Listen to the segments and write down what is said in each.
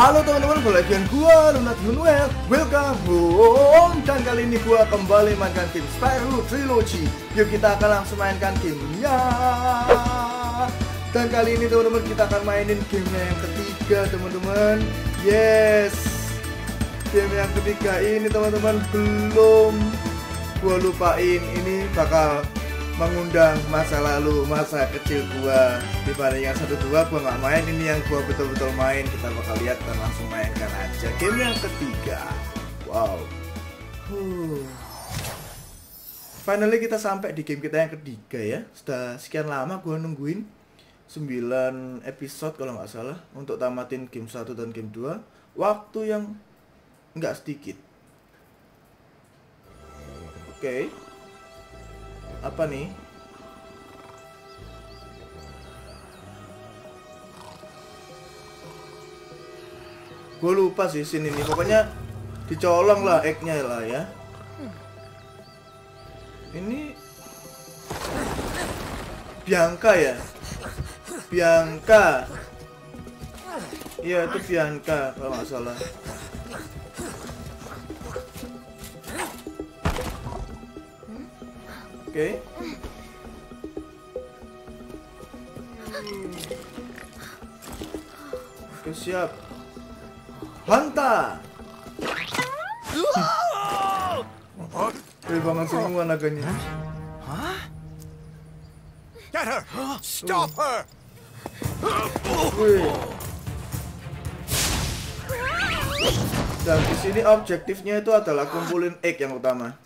Halo teman-teman, balik lagi gua Lunat Hunwell Welcome home. Dan kali ini gua kembali mainkan game Spyro Trilogy. Yuk kita akan langsung mainkan gamenya. Dan kali ini teman-teman kita akan mainin game yang ketiga teman-teman. Yes. Game yang ketiga ini teman-teman belum gua lupain. Ini bakal mengundang masa lalu masa kecil gua. Dibanding yang satu dua gua nggak main. Ini yang gua betul-betul main. Kita bakal lihat dan langsung mainkan aja. Game yang ketiga. Wow. Huh. finally kita sampai di game kita yang ketiga ya. Sudah sekian lama gua nungguin. 9 episode kalau nggak salah untuk tamatin game 1 dan game 2 waktu yang nggak sedikit. Oke. okay apa nih? Gue lupa sih sini nih pokoknya dicolong lah egg-nya lah ya. Ini Bianca ya? Bianca. Iya itu Bianca kalau nggak salah Oke. Okay. Oke, siap. Hanta. Keren banget semua naganya. Huh? Get her! Stop her! Wih. Dan di sini objektifnya itu adalah kumpulin egg yang utama.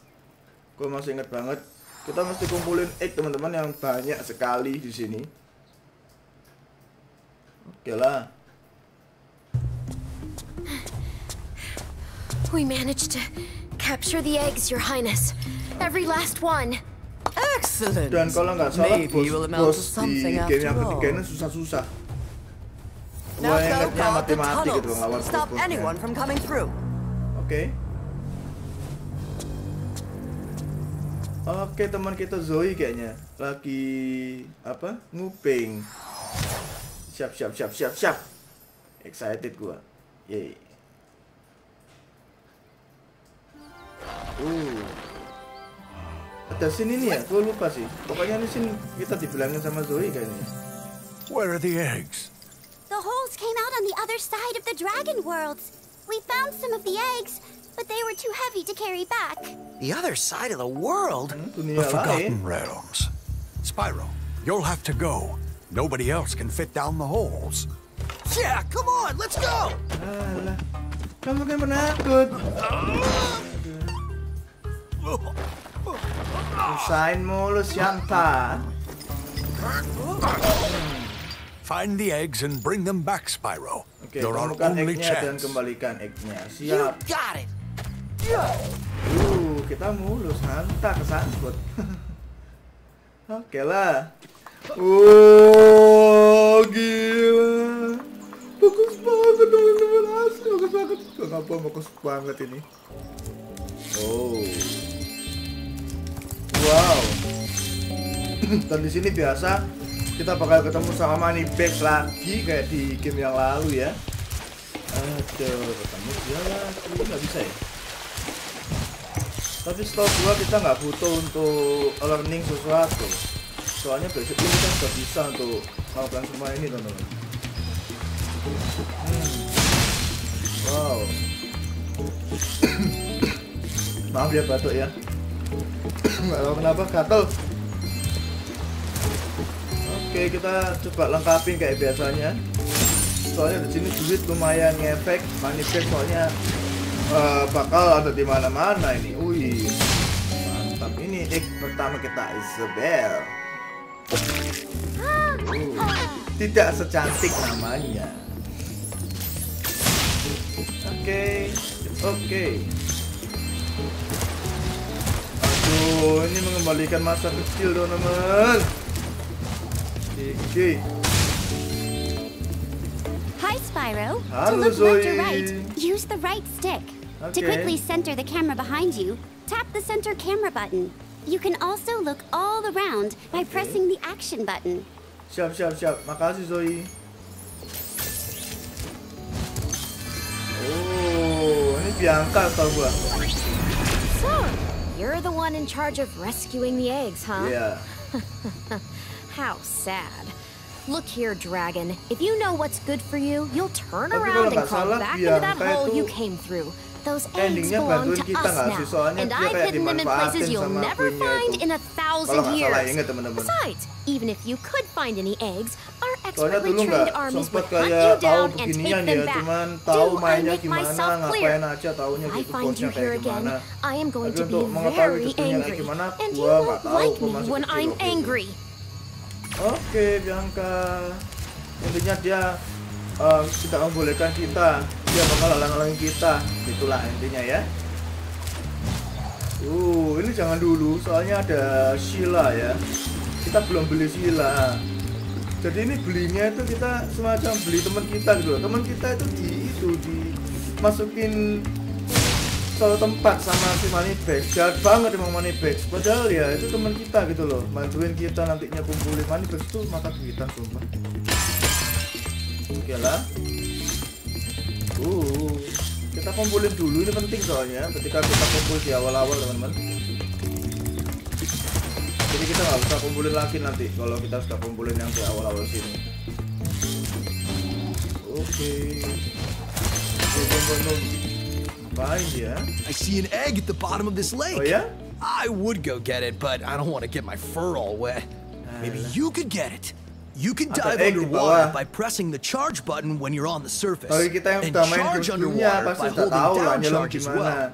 Gue masih inget banget kita mesti kumpulin egg teman-teman yang banyak sekali di sini. Oke lah. We managed to capture the eggs, Your Highness. Every last one. Excellent. Dan kalau nggak salah bos, bos to di game yang ketiga ini susah-susah. Now Gue go ingetnya guard the mati-mati gitu ngelawan Stop bos-bosnya. anyone from Oke. Teman kita Zoe kayaknya lagi apa nguping. Siap siap siap siap siap. Excited gua. Yeay. Uh. Ada sini nih ya, gua lupa sih. Pokoknya ini sini kita dibilangin sama Zoe kayaknya. Where are the eggs? The holes came out on the other side of the dragon worlds. We found some of the eggs, but they were too heavy to carry back. The other side of the world? Hmm, The. Forgotten Realms. Spyro, you'll have to go. Nobody else can fit down the holes. Yeah, come on, let's go! Alah. Kamu kan penakut. Usain mulu Sianta. Find the eggs and bring them back, Spyro. Oke, You're our only egg-nya dan kembalikan egg-nya. You got it! Uh, kita mulus hanta kesangkut. Oke lah. Oh, gila. Bagus banget teman-teman asli bagus banget. Kenapa bagus banget ini? Oh. Wow. Dan di sini biasa kita bakal ketemu sama money bags lagi kayak di game yang lalu ya. Aduh, ketemu dia lagi nggak bisa ya? Tapi setahu gua kita nggak butuh untuk learning sesuatu. Soalnya basic ini kita sudah bisa untuk melakukan semua ini teman-teman. Hmm. Wow. Maaf ya batuk ya. Nggak tahu kenapa gatel. Oke kita coba lengkapin kayak biasanya. Soalnya di sini duit lumayan ngefek, back soalnya eh, bakal ada di mana-mana ini. Wih, mantap. Ini egg pertama kita Isabel. Uh, tidak secantik namanya. Oke, oke. Aduh, ini mengembalikan masa kecil teman-teman. Oke. Hi, Spyro. Hello, to look left or right, use the right stick. To quickly center the camera behind you, tap the center camera button. You can also look all around by Okay. pressing the action button. Siap, siap, siap. Makasih Zoe. Oh, Bianca tau gua. So, you're the one in charge of rescuing the eggs, huh? Iya. How sad. Look here, dragon. If you know what's good for you, you'll turn Tapi around and crawl back into that hole you came through. Those eggs belong to us now, and I've hidden them in places you'll never find in a thousand years. Besides, even if you could find any eggs, our expertly trained armies would hunt you down and take them back. Do I make myself clear? ngapain aja taunya If I find you here again. I am going to be very angry, and you won't like me when I'm angry. Oke, Bianca. Intinya dia eh, tidak membolehkan kita. Dia bakal halang-halangin kita. Itulah intinya ya. Uh, ini jangan dulu, soalnya ada Sheila ya. Kita belum beli Sheila. Jadi ini belinya itu kita semacam beli teman kita gitu. Teman kita itu di itu dimasukin satu tempat sama si Moneybag jahat banget emang Moneybag padahal ya itu teman kita gitu loh. Bantuin kita nantinya kumpulin Moneybag itu mata duitan sumpah. Oke lah. Uh kita kumpulin dulu ini penting soalnya ketika kita kumpul di awal-awal teman-teman. Jadi kita nggak usah kumpulin lagi nanti kalau kita sudah kumpulin yang di awal-awal sini. Oke. Bum, bum, bum. Ngapain? I see an egg at the bottom of this lake. Oh ya? I would go get it, but I don't want to get my fur all wet. Maybe you could get it. You can dive underwater by pressing the charge button when you're on the surface. Yang and main charge underwater by holding down charge as well.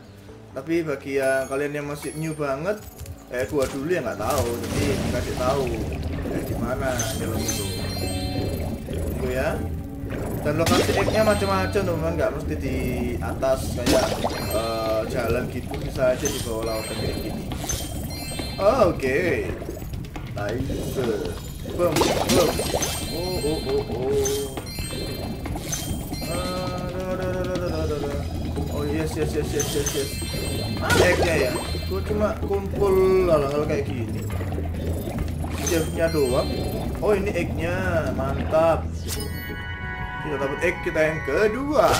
Tapi bagi yang kalian yang masih new banget, eh gua dulu yang nggak tahu, jadi kasih tahu eh gimana nyelam itu. Tunggu ya. Dan lokasi egg-nya macam-macam teman, nggak mesti di atas kayak eh, jalan gitu, bisa aja di bawah lautan kayak gini. Oh, Oke, nice. Boom, boom. Oh, oh, oh, oh. Oh yes yes yes yes yes yes. Egg-nya ya? Gue cuma kumpul hal-hal kayak gini. Chefnya doang. Oh ini egg-nya, mantap. Kita dapat egg kita yang kedua.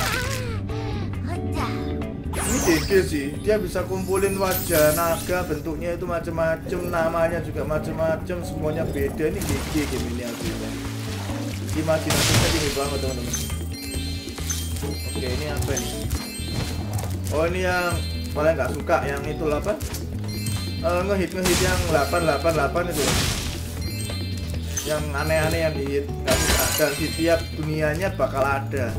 Ini GG sih, dia bisa kumpulin wajah naga, bentuknya itu macam-macam, namanya juga macam-macam, semuanya beda. Ini GG game ini aslinya. Imajinasinya tinggi banget teman-teman. Oke ini apa ini? Oh ini yang paling nggak suka yang itu lah, apa? Eh, ngehit ngehit yang 888 itu yang aneh-aneh yang suka dan di tiap dunianya bakal ada.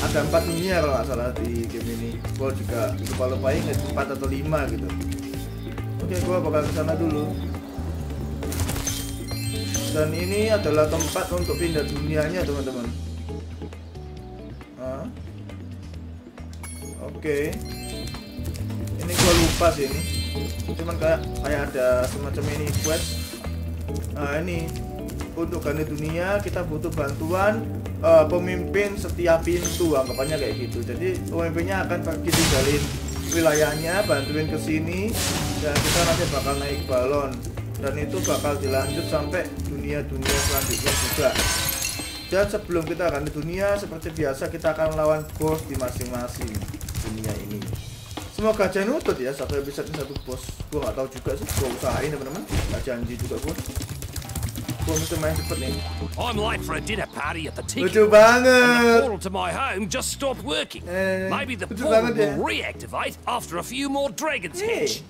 Ada empat dunia kalau nggak salah di game ini. Gua juga lupa lupa inget empat atau lima gitu. Oke gua bakal ke sana dulu. Dan ini adalah tempat untuk pindah dunianya teman-teman. Oke. Ini gua lupa sih ini. Cuman kayak kayak ada semacam ini quest. Nah ini untuk ganti dunia kita butuh bantuan eh, pemimpin setiap pintu anggapannya kayak gitu. Jadi pemimpinnya akan pergi tinggalin wilayahnya bantuin ke sini dan kita nanti bakal naik balon. Dan itu bakal dilanjut sampai dunia-dunia selanjutnya juga. Dan sebelum kita ganti dunia seperti biasa kita akan lawan bos di masing-masing dunia ini. Semoga aja nutut ya satu episode ini satu bos. Gua nggak tahu juga sih gua usahain teman-teman. Nggak janji juga gua gua mesti main cepet nih I'm late for a dinner party at the tiki. lucu And the banget portal to my home just stopped working. Eh, Maybe the portal banget ya. will reactivate after a few more dragons Hey. hatch.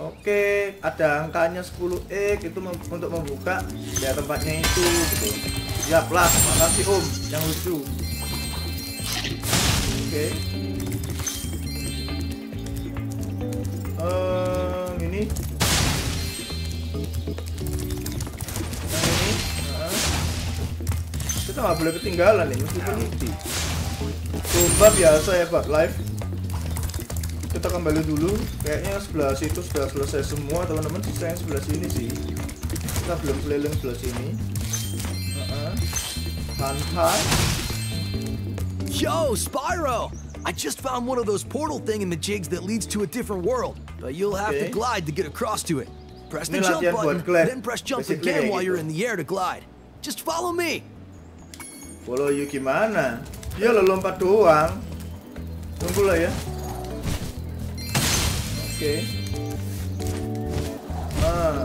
Oke, ada angkanya 10 X itu mem- untuk membuka ya tempatnya itu gitu. Siap lah, makasih Om yang lucu. Oke. Ehm, ini. Kita nggak boleh ketinggalan nih, mesti teliti. Sumpah biasa ya Pak live kita kembali dulu kayaknya sebelah situ sudah selesai semua teman-teman sisa yang sebelah sini sih kita belum keliling sebelah sini uh santai Yo, Spyro! I just found one of those portal thing in the jigs that leads to a different world, but you'll have Okay. to glide to get across to it. Press the jump button, then press jump Basically again while gitu. you're in the air to glide. Just follow me. Follow you gimana dia lo lompat doang Tunggu lah ya. Oke. Ah,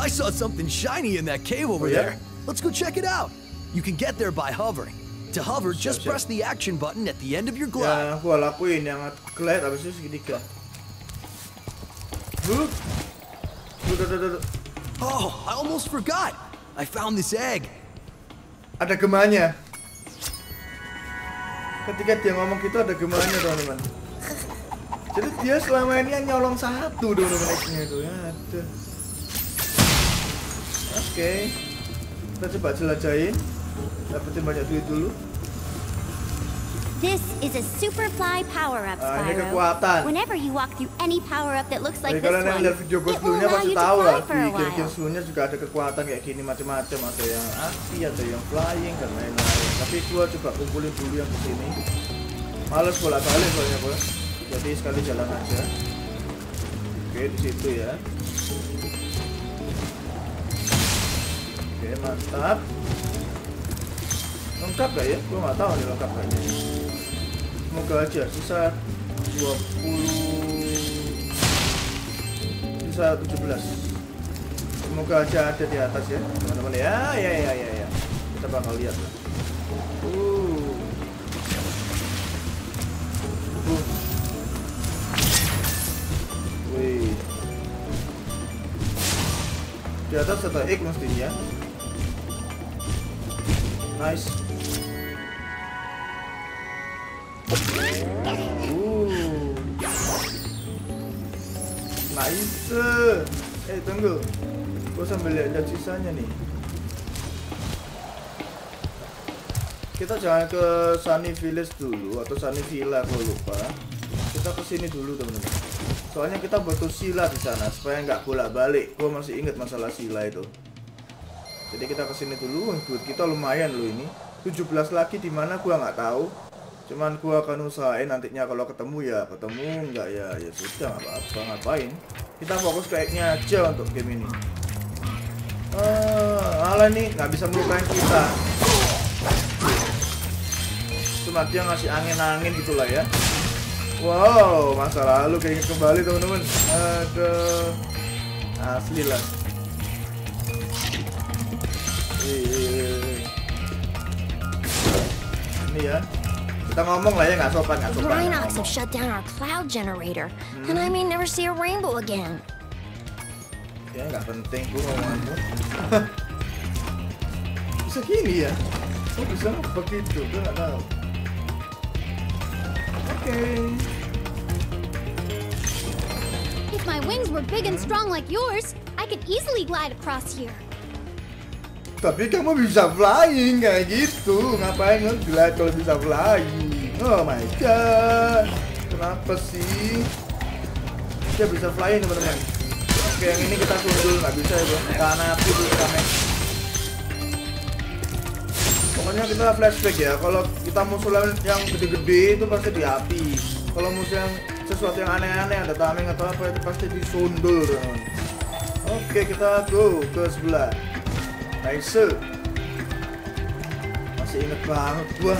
I saw something shiny in that cave over Oh, yeah? there. Let's go check it out. You can get there by hovering. To hover, just siap. press the action button at the end of your glide. yang gua lakuin yang glide habis itu segitiga. Huh? Oh, I almost forgot. I found this egg. Ada gemanya. Ketika dia ngomong gitu ada gemanya teman-teman. Jadi dia selama ini yang nyolong satu teman-teman itu ya. Ada. Oke. Kita coba jelajahin. Dapetin banyak duit dulu. This is a super fly power-up, Ah, ini Spyro. kekuatan. Whenever you walk through any power-up that looks like Jadi this one, lihat video gue it will sebelumnya allow pasti you to tahu lah di game-game sebelumnya juga ada kekuatan kayak gini macam-macam. Ada yang aksi ada yang flying dan lain-lain. Tapi gua coba kumpulin dulu yang ke sini males bolak balik soalnya bos. Jadi sekali jalan aja. Oke di situ ya. Oke mantap. Lengkap gak ya? Gua nggak tahu nih lengkap kayaknya semoga aja. Sisa 20 sisa 17 semoga aja ada di atas ya teman-teman. Ya ya ya ya ya. Kita bakal lihat. Uh. Wih. Di atas ada X mestinya. Nice Nice. Eh tunggu. Gua sambil lihat sisanya nih. Kita jangan ke Sunny Village dulu atau Sunny Villa kalau lupa. Kita ke sini dulu teman-teman. Soalnya kita butuh sila di sana supaya nggak bolak-balik. Gua masih ingat masalah sila itu. Jadi kita ke sini dulu. Kita lumayan loh ini. 17 lagi di mana gua nggak tahu. Cuman gua akan usahain nantinya kalau ketemu ya ketemu nggak ya ya sudah apa-apa ngapain. Kita fokus ke egg-nya aja untuk game ini. Ah, ala nih nggak bisa melukain kita. Cuma dia ngasih angin-angin gitulah ya. Wow, masa lalu keinget kembali teman-teman. Aduh, asli lah. Ini ya, kita ngomong lah ya nggak sopan nggak sopan. Rhinox have shut down our cloud generator, hmm. and I may never see a rainbow again. Ya nggak penting gue ngomonganmu. bisa gini ya? Oh bisa begitu, gue nggak tahu. Oke. If my wings were big and strong like yours, I could easily glide across here. Tapi kamu bisa flying kayak gitu. Ngapain ngeglide kalau bisa flying? Oh my god. Kenapa sih? Dia bisa flying teman-teman. Oke yang ini kita sundul nggak bisa ya bro. Karena api kami. Pokoknya kita flashback ya. Kalau kita musuh yang gede-gede itu pasti di api. Kalau musuh yang sesuatu yang aneh-aneh ada tameng atau apa itu pasti disundul. Oke kita go ke sebelah. Nice. Masih inget banget gua.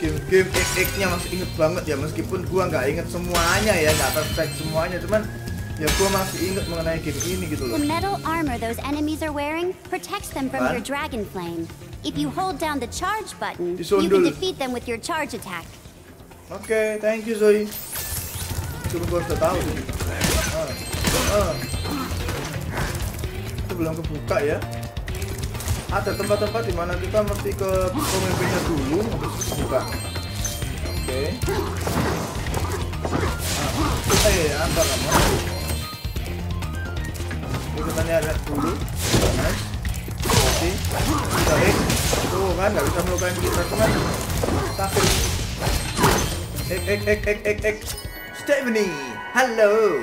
Game-game XX-nya masih inget banget ya meskipun gua nggak inget semuanya ya, nggak perfect semuanya, cuman ya gua masih inget mengenai game ini gitu loh. The metal armor those enemies are wearing protects them from your dragon flame. If you hold down the charge button, you can defeat them with your charge attack. Oke, thank you Zoe. Cuma gua sudah tahu sih. Ah, ah. Itu belum kebuka ya. Ada tempat-tempat di mana kita mesti ke pemimpinnya dulu, habis buka. Oke. Ah, eh, apa kamu? Kita lihat dulu. Nice. Oke. Hit. Tuh kan, nggak bisa melukain kita cuman sakit. Ek ek ek ek ek ek Stephanie, halo.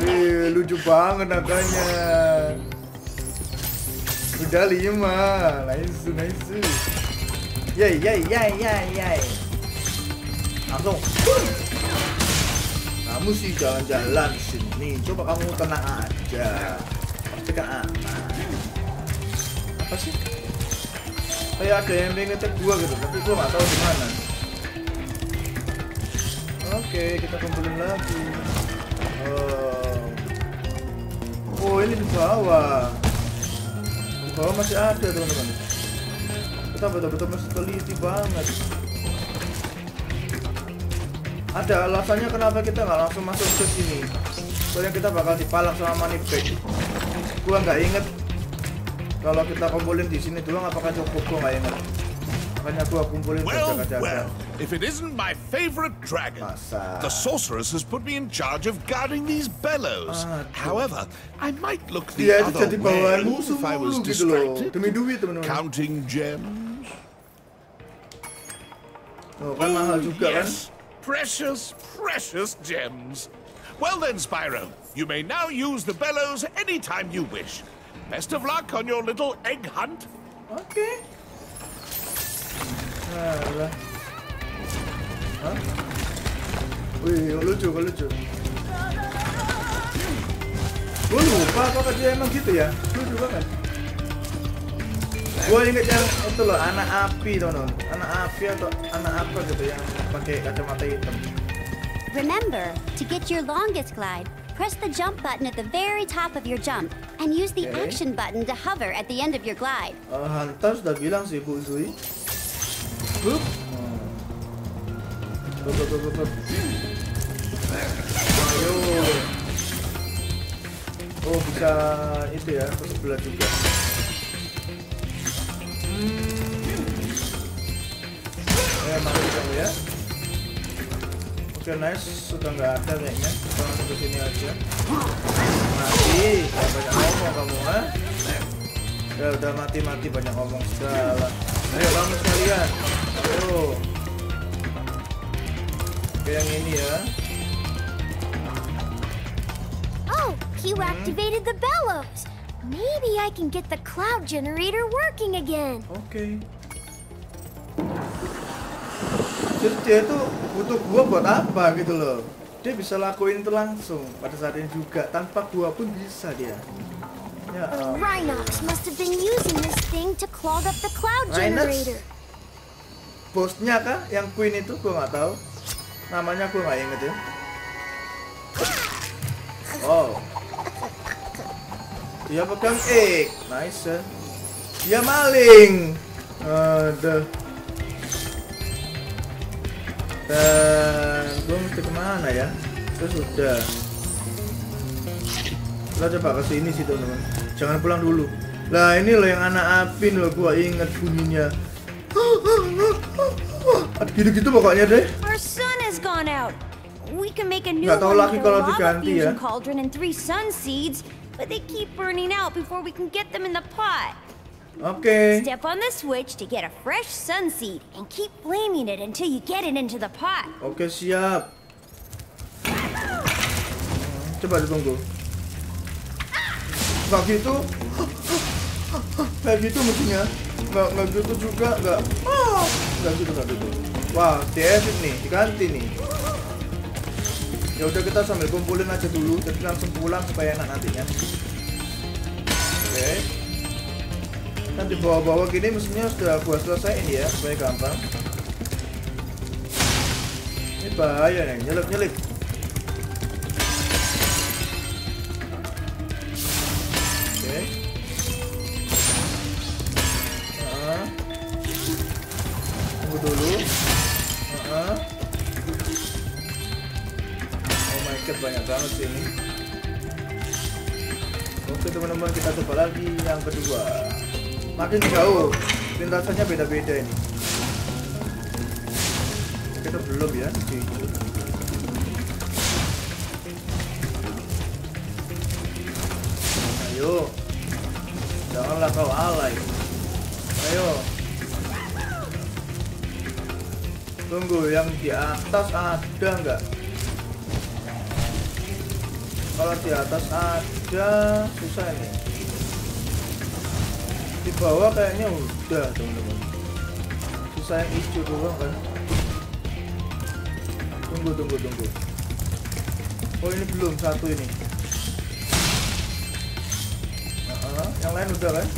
Wih, lucu banget nadanya. Udah lima, nice nice. Yay yay yay yay yay. Langsung. Kamu sih jalan-jalan sini. Coba kamu tenang aja. Pasti kan aman. Apa sih? kayak ada yang pengen ngecek gua gitu tapi gua nggak tahu di mana oke kita kumpulin lagi oh oh ini di bawah. Di bawah masih ada teman-teman. Kita betul-betul masih teliti banget. Ada alasannya kenapa kita nggak langsung masuk ke sini. Soalnya kita bakal dipalak sama money bag. Gua nggak inget kalau kita kumpulin di sini doang apakah cukup? Gua nggak inget makanya gua kumpulin Well, jaga-jaga well, if it isn't my favorite dragon. Masa. Uh, the sorceress has put me in charge of guarding these bellows. Aduh. However, I might look the dia other way musuh if I was mulu distracted. demi duit teman-teman Counting gems. oh, kan mahal oh, yes, precious, precious gems. Well then, Spyro, you may now use the bellows anytime you wish. Best of luck on your little egg hunt. oke Alah. Hah? Wih, lucu, lucu. Gue lupa apakah dia emang gitu ya? Lucu banget. Gue inget yang itu loh, anak api teman Anak api atau anak apa gitu yang pakai kacamata hitam. Remember, to get your longest glide, press the jump button at the very top of your jump and use the Okay. action button to hover at the end of your glide. Eh, Hunter sudah bilang sih Bu Zui. Hup. Ayo. Oh bisa itu ya ke sebelah juga. Hmm. Eh mari kamu ya. Oke nice sudah nggak ada kayaknya. Kita langsung ke sini aja. Mati, banyak ngomong kamu ha. Ya udah mati-mati banyak ngomong segala. Ayo bangun sekalian. Ayo. Oke yang ini ya. Oh, you activated the bellows. Maybe I can get the cloud generator working again. Oke. Jadi dia tuh butuh gua buat apa gitu loh. Dia bisa lakuin itu langsung pada saat ini juga tanpa gua pun bisa dia. Ya. Ampun. Rhinox must have been using this thing to clog up the cloud Rhinox? generator. Bosnya kah yang Queen itu gua nggak tahu. Namanya gua nggak inget ya. Oh. Dia pegang egg. Nice. ya. Dia maling. Aduh. Dan gue mesti ke mana ya? Itu sudah. Kita coba ke sini sih teman-teman. Jangan pulang dulu. Lah ini loh yang anak api loh gua inget bunyinya. Ada gitu-gitu pokoknya deh. Sun has gone out. We can make a new Nggak tahu one lagi kalau lava diganti fusion ya. cauldron and three sun seeds, but they keep burning out before we can get them in the pot. Oke. Step on the switch to get a fresh sun seed and keep flaming it until you get it into the pot. Oke siap. Coba ditunggu. Nggak gitu. Kayak gitu mestinya. Nggak nggak gitu juga nggak. Ah, Nggak gitu nggak gitu. Wah, diedit nih, diganti nih. Ya udah kita sambil kumpulin aja dulu, jadi langsung pulang supaya enak nantinya. Oke. Kan di bawah-bawah gini mestinya sudah gua selesaiin ya, supaya gampang. Ini bahaya nih, nyelip-nyelip. Oke. Nah. Tunggu dulu. Oh my god, banyak banget sih ini. Oke teman-teman, kita coba lagi yang kedua. Makin jauh, lintasannya beda-beda ini. Kita belum ya di. Ayo. Janganlah kau alay. Ayo. Tunggu yang di atas ada nggak? Kalau di atas ada susah ini. Di bawah kayaknya udah teman-teman. Susah yang hijau doang kan. Tunggu tunggu tunggu. Oh ini belum satu ini. Heeh, yang lain udah kan?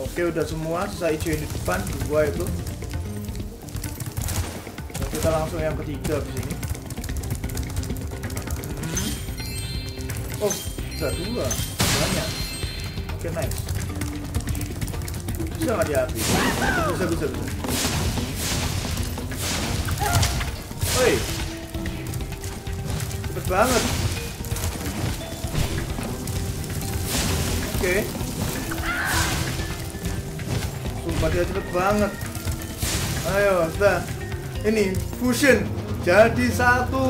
Oke udah semua sisa hijau yang di depan dua itu. Kita langsung yang ketiga di sini. Hmm. Oh, udah dua. Banyak. Oke, nice. Bisa nggak dihabis? Bisa, bisa, bisa. Woi. Cepet banget. Oke. Sumpah dia cepet banget. Ayo, sudah. Ini fusion jadi satu.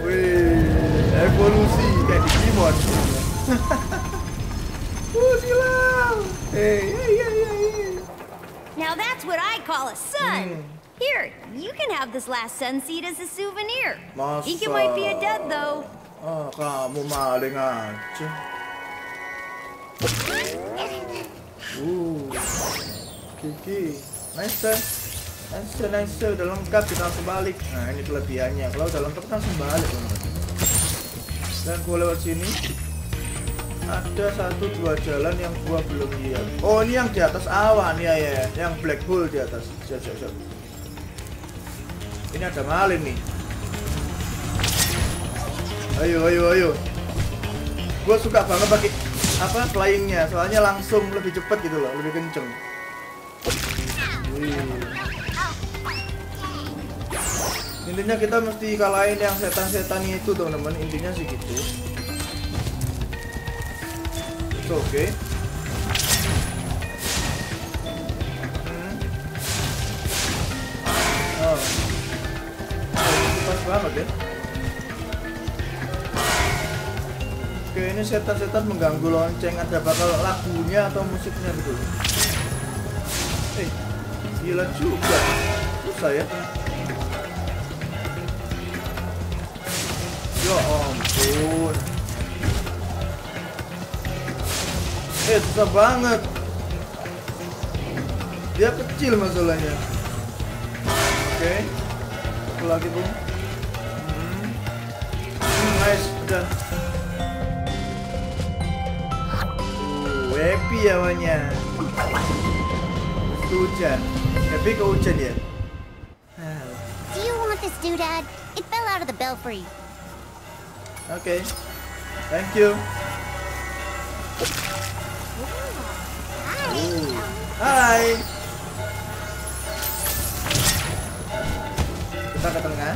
Wih, evolusi kayak Digimon. uh, silau. Hey, hey, hey, hey. Now that's what I call a sun. Here, you can have this last sun seed as a souvenir. Think it might be a dud though. Ah, kamu maling aja. Uh, Kiki, nice sir. Nice nice. Udah lengkap kita langsung balik. Nah ini kelebihannya. Kalau udah lengkap kita langsung balik. Dan gua lewat sini. Ada satu dua jalan yang gua belum lihat. Oh ini yang di atas awan ya ya, ya. yang black hole di atas. Siap siap siap. Ini ada malin nih. Ayo ayo ayo. Gue suka banget pakai apa flyingnya, soalnya langsung lebih cepat gitu loh, lebih kenceng. Wih. Intinya kita mesti kalahin yang setan-setan itu teman-teman. Intinya sih gitu. Itu oke. Okay. Hmm. Oh. Oh, ya. Oke ini setan-setan mengganggu lonceng ada bakal lagunya atau musiknya gitu. Eh gila juga susah ya. Ya ampun. Eh susah banget. Dia kecil masalahnya. Oke. Satu lagi bung. Hmm. Hmm, nice udah. Uh, happy ya awalnya. Hujan. Happy ke hujan ya. Do you want this doodad? It fell out of the belfry. Oke. Thank you. Uh, Hai. Kita ke tengah.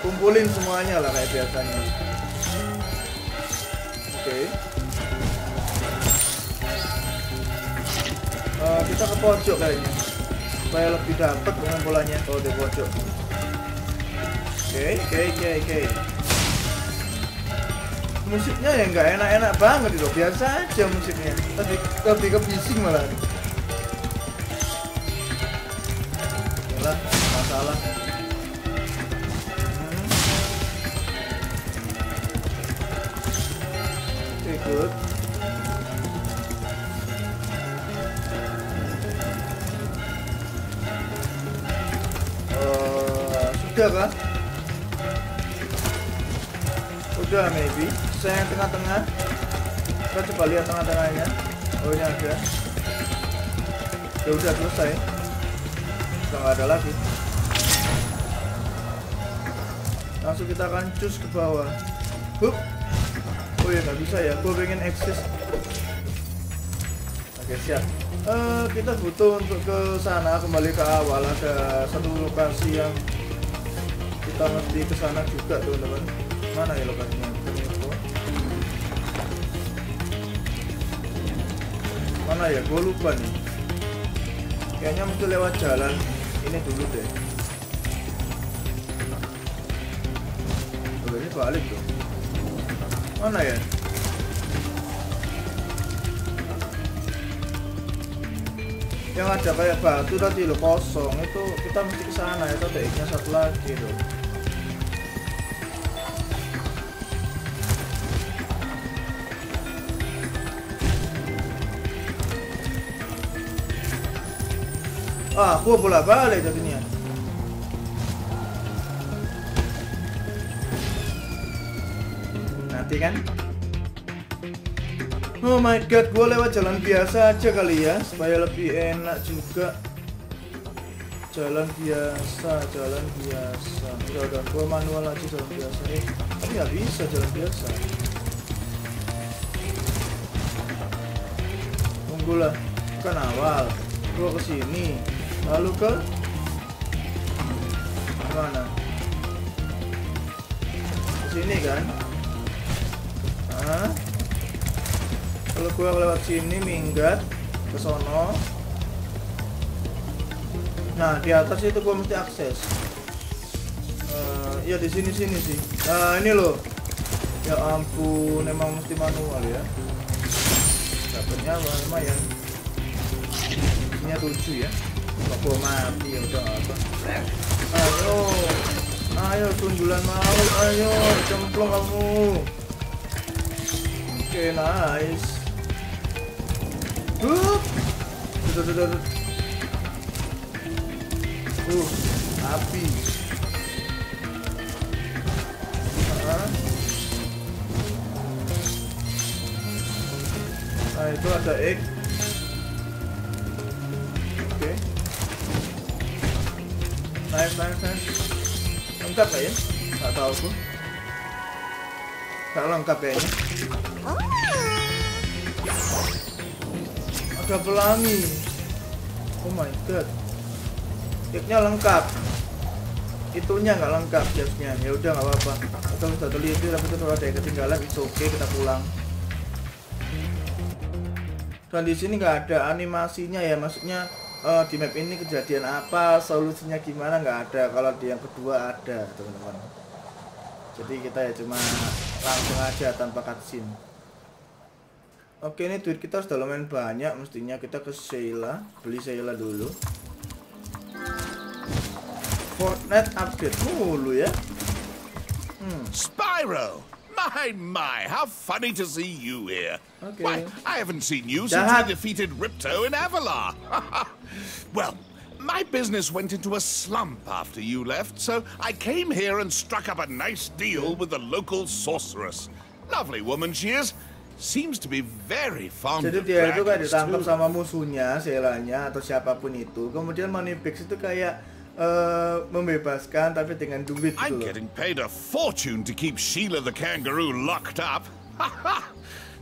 Kumpulin semuanya lah kayak biasanya. Oke. Eh, kita ke pojok kayaknya. Supaya lebih dapat dengan bolanya. Oh, di pojok. Oke, oke, oke, oke musiknya ya nggak enak-enak banget itu biasa aja musiknya tapi lebih ke bising malah malah masalah hmm. okay, good Uh, sudah? Saya yang tengah-tengah. Kita coba lihat tengah-tengahnya. Oh ini ada. Ya udah selesai. Udah ada lagi. Langsung kita akan cus ke bawah. Hup. oh ya nggak bisa ya. Gue pengen eksis. Oke siap. Uh, kita butuh untuk ke sana kembali ke awal. Ada satu lokasi yang kita mesti ke sana juga teman-teman mana ya lokasinya? Mana ya? Gue lupa nih. Kayaknya mesti lewat jalan ini dulu deh. Oh, ini balik tuh mana ya? Yang ada kayak batu tadi lo kosong. Itu kita mesti ke sana ya nya satu lagi tuh Ah, gua bola balik jadinya. Nanti kan? Oh my god, gue lewat jalan biasa aja kali ya Supaya lebih enak juga. Jalan biasa, jalan biasa. Udah, udah, gue manual aja jalan biasa Eh, tapi gak bisa jalan biasa. Tunggulah, kan awal. Gue ke sini Lalu ke Mana? Ke sini kan? Hah? kalau gue lewat sini minggat ke sono. Nah di atas itu gue mesti akses. Uh, di sini sini sih. Nah ini loh. Ya ampun emang mesti manual ya. Dapatnya lumayan. Ini tujuh ya gue mati ya udah apa ayo ayo sundulan mau ayo cemplung kamu oke okay, nice Hup. Tuh, tuh, tuh. Tuh, api. Nah, itu ada egg. Lengkap gak ya? Gak tahu tuh. Gak lengkap kayaknya. Ada pelangi. Oh my god. Kitnya lengkap. Itunya nggak lengkap jasnya. Ya udah nggak apa-apa. Kita sudah teliti tapi kalau ada yang ketinggalan itu oke okay, kita pulang. Dan di sini nggak ada animasinya ya, maksudnya uh, di map ini kejadian apa, solusinya gimana nggak ada. Kalau di yang kedua ada, teman-teman. Jadi kita ya cuma langsung aja tanpa cutscene. Oke ini duit kita sudah lumayan banyak mestinya kita ke Sheila beli Sheila dulu Fortnite update mulu ya hmm. Spyro My, my, how funny to see you here. Okay. Why, I haven't seen you since I defeated Ripto in Avalar. well, my business went into a slump after you left, so I came here and struck up a nice deal with the local sorceress. Lovely woman she is, seems to be very fond Jadi dia itu kan ditangkap sama musuhnya, selanya atau siapapun itu. Kemudian Moneybags itu kayak uh, membebaskan tapi dengan duit gitu I'm getting paid a fortune to keep Sheila the kangaroo locked up.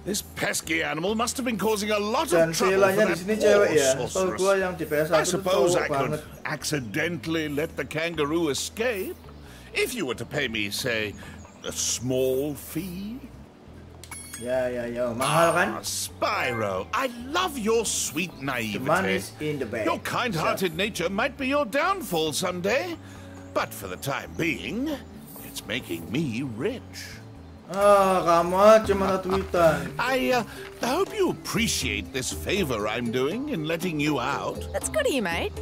This pesky animal must have been causing a lot Dan of trouble for sini cewek ya. sorceress. gua yang di PS1 I suppose I could accidentally let the kangaroo escape if you were to pay me, say, a small fee. Ya ya ya, mahal kan? Ah, Spyro, I love your sweet The money's in the bank. Your kind-hearted nature might be your downfall someday, but for the time being, it's making me rich. Ah, kamu cuma tweetan. I uh, hope you appreciate this favor I'm doing in letting you out. That's good of you, mate.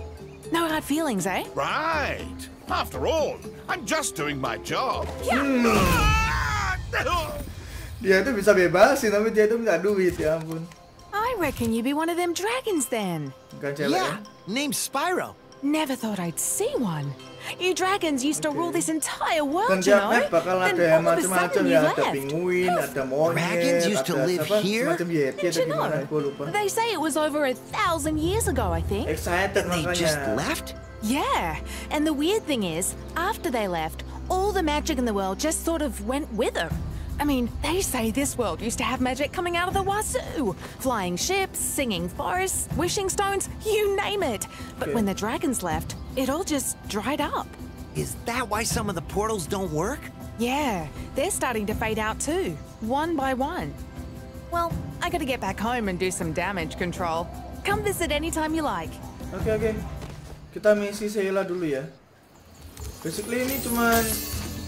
No hard feelings, eh? Right. After all, I'm just doing my job. Dia itu bisa bebasin tapi dia itu minta duit ya ampun. I reckon you be one of them dragons then. Bukan cewek ya? Yeah, named Spyro. Never thought I'd see one. You dragons used to rule this entire world, you know. map bakal ada Then all of a sudden you left. penguin, ada monyet, Dragons used to live here? Did atau you know? They say it was over a thousand years ago, I think. Excited They just left? Yeah, and the weird thing is, after they left, all the magic in the world just sort of went with them. I mean, they say this world used to have magic coming out of the wazoo. Flying ships, singing forests, wishing stones, you name it. But when the dragons left, it all just dried up. Is that why some of the portals don't work? Yeah, they're starting to fade out too, one by one. Well, I gotta get back home and do some damage control. Come visit anytime you like. Oke oke. Kita misi Sheila dulu ya. Basically ini cuman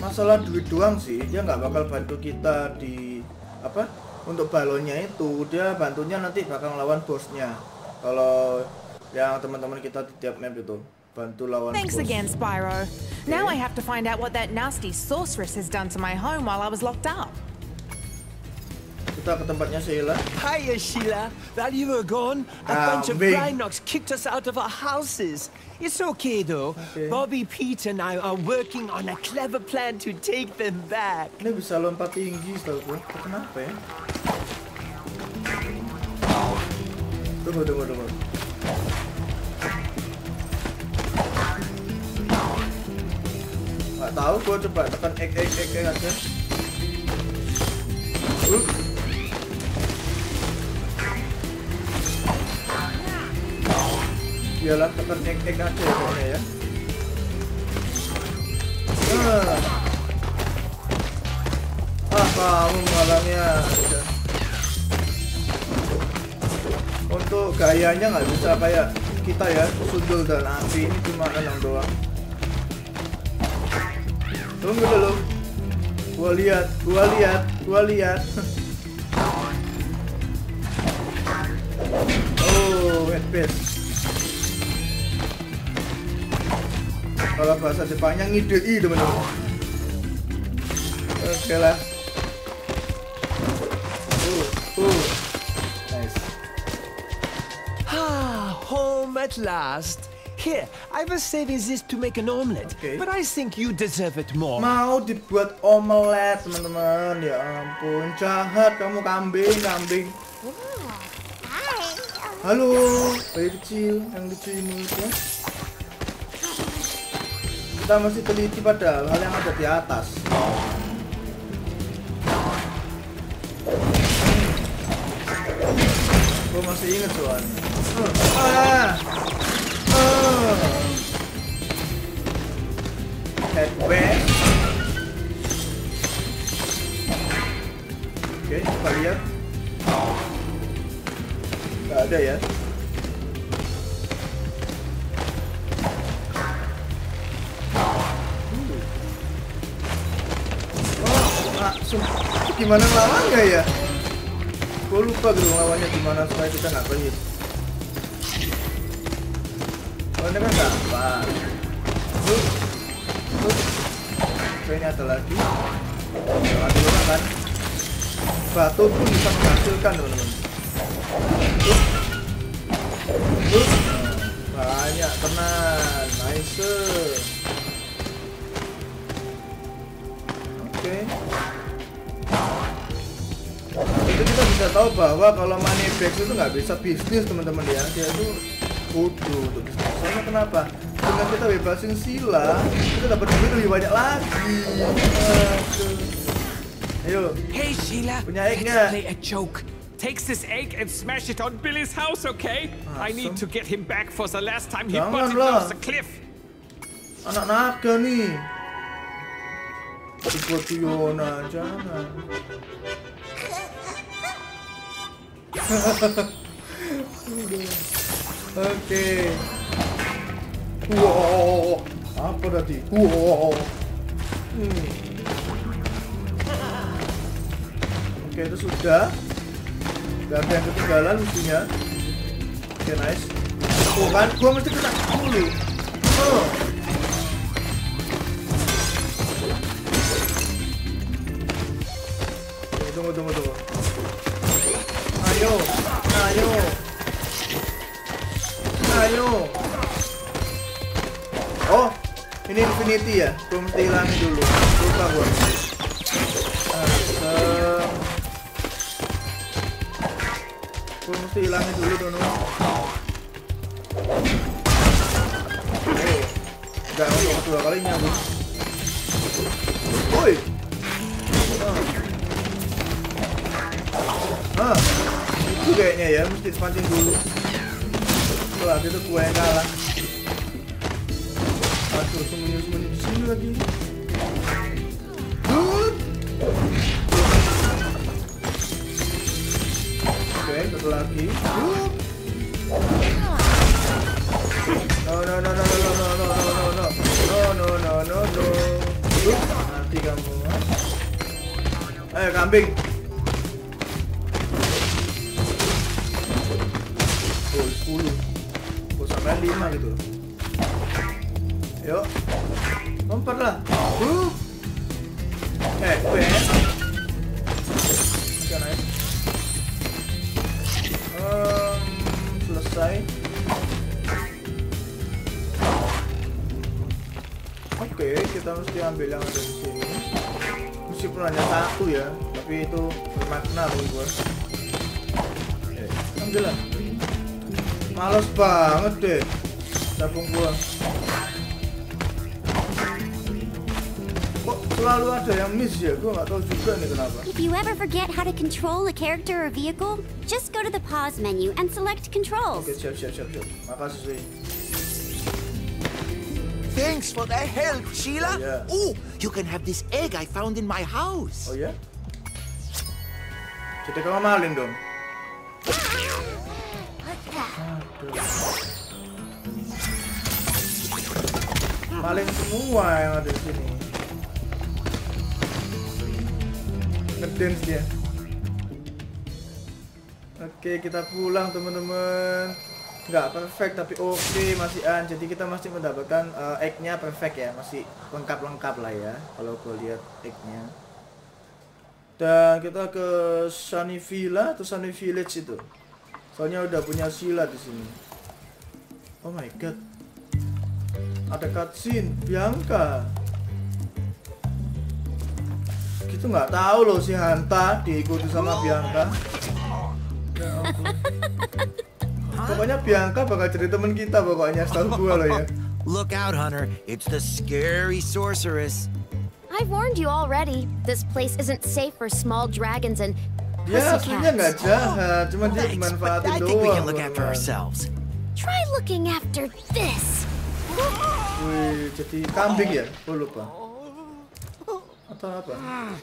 masalah duit doang sih. Dia nggak bakal bantu kita di apa? Untuk balonnya itu dia bantunya nanti bakal ngelawan bosnya. Kalau yang teman-teman kita di tiap map itu bantu lawan Thanks bos. again, Spyro. Now I have to find out what that nasty sorceress has done to my home while I was locked up. Kita ke tempatnya Sheila. Hiya, Sheila. While you were gone, a Ah, bunch of. Rhinox kicked us out of our houses. It's okay, though. Okay. Bobby, Pete, and I are working on a clever plan to take them back. Ini bisa lompat tinggi setahu gue. Kenapa ya? Tunggu, tunggu, tunggu. Gak tahu, gua coba tekan X X X aja. Uh. Biarlah tekan X aja ya pokoknya ya. Ah, ah kamu malamnya. Untuk gayanya nggak bisa kayak kita ya, sundul dan api ini cuma enam doang. Tunggu dulu. Gua lihat, gua lihat, gua lihat. oh, headbase. Kalau bahasa Jepangnya ngidei teman-teman. Oke lah. Uh, uh. Nice. Ah, home at last. Here, I was saving this to make an omelette, Okay. but I think you deserve it more. Mau dibuat omelet teman-teman. Ya ampun, jahat kamu kambing, kambing. Halo, bayi kecil yang lucu ini ya. Kita masih teliti pada hal yang ada di atas. Gue masih inget soalnya. Uh, ah, uh. Headband. Oke, kita lihat. Gak ada ya. Itu Gimana ngelawannya ya? Gue lupa gitu ngelawannya gimana supaya kita nggak pelit. Ini kan gampang. Tuh. Tuh. Ini ada lagi. Jangan dulu kan. Batu pun bisa menghasilkan teman-teman. Banyak tenan. Nice. Oke. Bisa tahu bahwa kalau money back itu nggak bisa bisnis teman-teman ya. Dia itu kudu untuk bisnis. Soalnya kenapa? Dengan kita bebasin sila, kita dapat duit lebih banyak lagi. Aduh. Ayo, Hey, Sheila. Punya egg let's nggak? play a joke. Take this egg and smash it on Billy's house, okay? I need to get him back for the last time he butted off the cliff. anak naga nih. Dibuat Fiona, jangan. Oke. Wow, apa tadi? Wow. Hmm. Oke, itu sudah. Gak ada yang ketinggalan mestinya. Oke, nice. Oh kan, gua mesti kena dulu. Oh. iya, belum dihilangin dulu. Lupa gua. Control a character or vehicle, just go to the pause menu and select controls. Oke, siap siap siap siap. Makasih sih. Thanks for the help, Sheila. Yeah. Oh, you can have this egg I found in my house. Oh ya? Jadi kamu maling dong. Maling semua yang ada di sini. Ngedance dia. Oke, kita pulang teman-teman. Nggak perfect tapi oke masih an. Jadi kita masih mendapatkan uh, egg-nya perfect ya, masih lengkap-lengkap lah ya. Kalau gue lihat egg-nya. Dan kita ke Sunny Villa atau Sunny Village itu. Soalnya udah punya Sila di sini. Oh my god. Ada cutscene Bianca. Gitu nggak tahu loh si Hanta diikuti sama Bianca. Ya. Pokoknya Bianca bakal jadi temen kita pokoknya setahu gua loh ya. Look out, Hunter. It's the scary sorceress. I've warned you already. This place isn't safe for small dragons and Ya aslinya nggak jahat, cuma dia but dimanfaatin I think we doang. can look after ourselves. Try looking after this. Wih, jadi kambing ya? Gue lupa. Atau apa? Haha!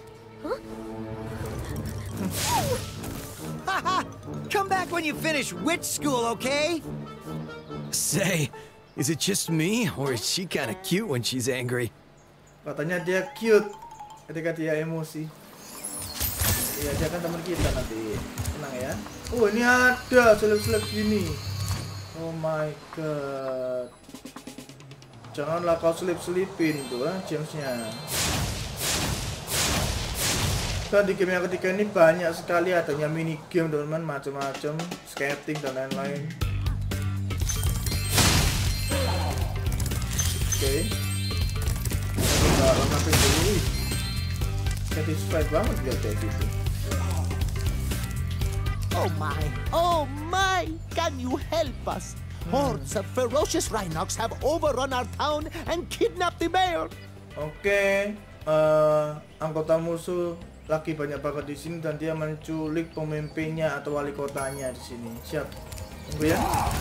Come back when you finish witch school, okay? Say, is it just me, or is she kind of cute when she's angry? Katanya dia cute ketika dia emosi. Iya, dia kan teman kita nanti. Tenang ya. Oh, ini ada seleb-seleb gini. Oh my god. Janganlah kau selip-selipin tuh, ah, Jamesnya. Dan di game yang ketiga ini banyak sekali adanya mini game teman-teman macam-macam, skating dan lain-lain. Oke. Kita lengkapin dulu. Satisfied banget lihat kayak gitu. Oh my, oh my! Can you help us? Hordes of ferocious Rhinox have overrun our town and kidnapped the mayor. Oke, eh, anggota musuh lagi banyak banget di sini dan dia menculik pemimpinnya atau wali kotanya di sini. Siap. Tunggu ya. Oh.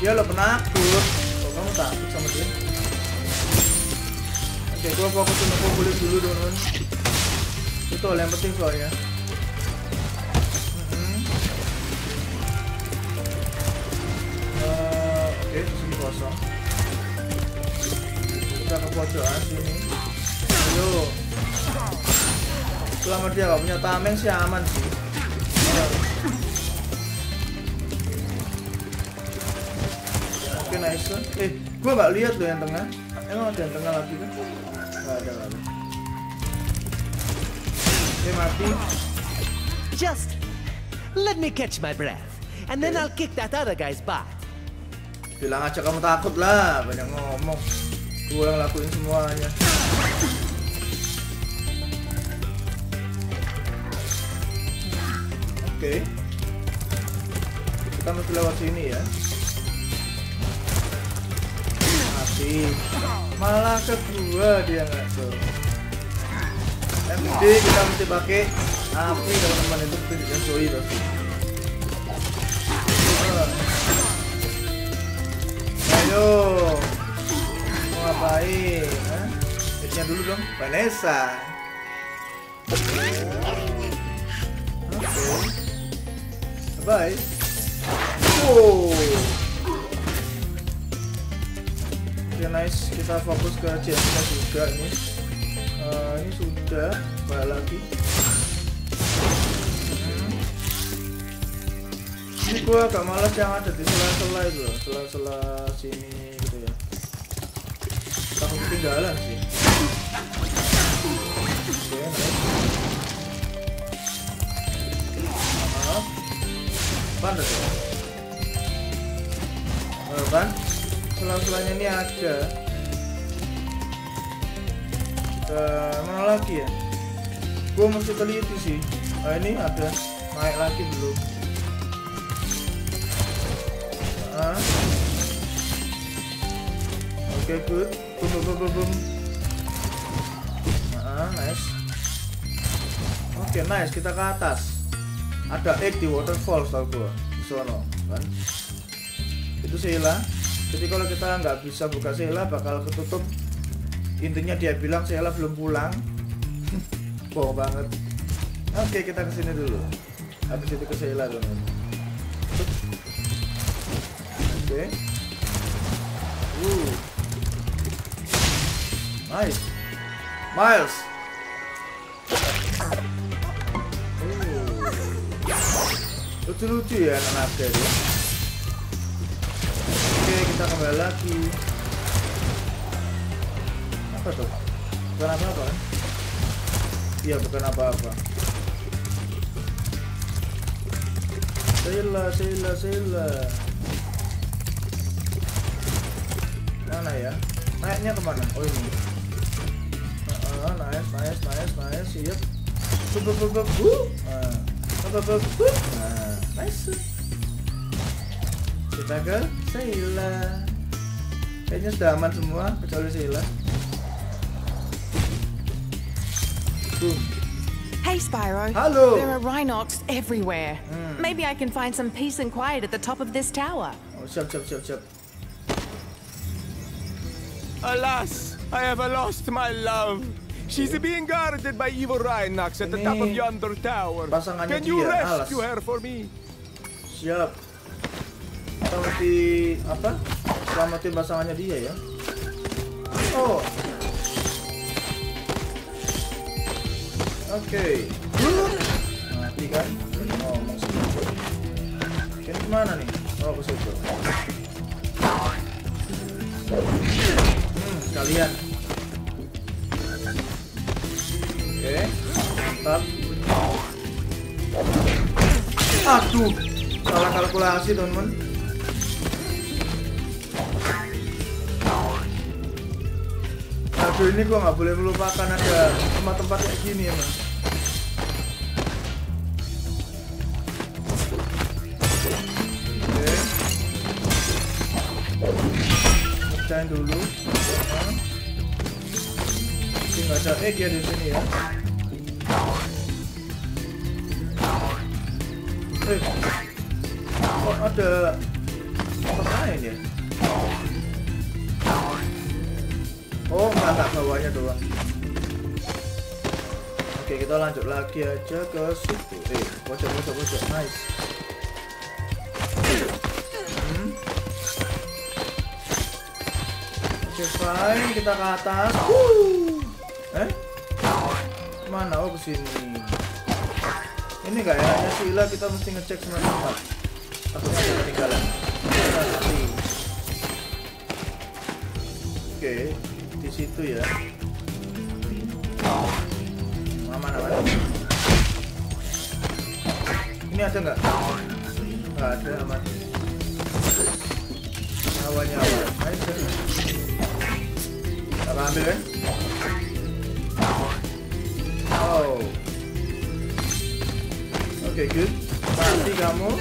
Dia lo penakut. Kamu takut sama dia? Oke, gua fokus untuk kumpulin dulu teman-teman. Itu yang penting soalnya. Mhm. Eh, Oke, di sini kosong. Kita ke pojokan sini. Ayo. Selama dia gak punya tameng sih aman sih. Oke, nice. Eh, gua nggak lihat loh yang tengah. Emang ada yang tengah lagi kan? Gak ada, gak ada. Oke, mati. Just let me catch my breath, and then I'll kick that other guy's butt. Bilang aja kamu takut lah, banyak ngomong. Gue yang lakuin semuanya. Oke. Kita mesti lewat sini ya. Mati. Malah ke gua dia tuh. MD kita mesti pakai api teman-teman itu mesti disensori tuh. Ayo. Ngapain? Hah? Dulu dong. Vanessa. Oke. Bye. Wow. Oke nice. Kita fokus ke Jessica juga ini. Eh, ini sudah. Balik lagi. Hmm. Ini gue agak malas yang ada di sela-sela itu sela-sela sini Takut ketinggalan sih. Oke. Maaf. Apaan tuh? Oh, kan? Sela-selanya ini ada. Kita mana lagi ya? Gue mesti teliti sih. oh ini ada naik lagi belum ah. oke okay, good boom boom boom boom, boom. Ah, nice. Oke okay, nice. Kita ke atas. Ada egg di waterfall tau gua di sono kan? Itu Sheila. Jadi kalau kita nggak bisa buka Sheila bakal ketutup. Intinya dia bilang Sheila belum pulang. Bohong banget. Oke kita ke sini dulu. Habis itu ke Sheila dulu. Oke. Uh nice. Miles. Lucu-lucu ya anak dia. Oke kita kembali lagi. Apa tuh? Bukan apa-apa kan? Iya bukan apa-apa. Sela, Sela, Sela mana ya? Naiknya ke mana? Oh ini uh, nice nice nice nice siap bup bup bup bup nah bup bup bup nah nice kita ke Sheila kayaknya sudah aman semua kecuali Sheila Boom. Hey Spyro. Hello. There are Rhinox everywhere. Mm. Maybe I can find some peace and quiet at the top of this tower. Oh, siap, siap, siap, siap. Alas, I have lost my love. She's being guarded by evil Rhinox at the top of yonder tower. Can you rescue her for me? Siap. Kita mesti apa? Selamatin pasangannya dia ya. Oh. Oke. Okay. Mati kan? Oh, masih. Ini ke mana nih? Oh, ke situ. Hmm, kalian. Oke. Mantap. Aduh salah kalkulasi teman-teman aduh ini gua nggak boleh melupakan ada tempat-tempat kayak gini emang oke pecahin dulu ada egg ya di sini ya. Eh kok ada tempat lain ya? Oh enggak bawahnya doang. Oke kita lanjut lagi aja ke situ. Eh pojok pojok pojok. Nice. Hmm. oke fine. Kita ke atas. Uh. Mana? Oh ke sini. Ini enggak ya? Hanya sila kita mesti ngecek semua tempat takutnya ada ketinggalan. Oke di situ ya. Mana mana ini ada nggak? Nggak ada aman awalnya awal. Ayo kita ambil kan okay, good. Mati kamu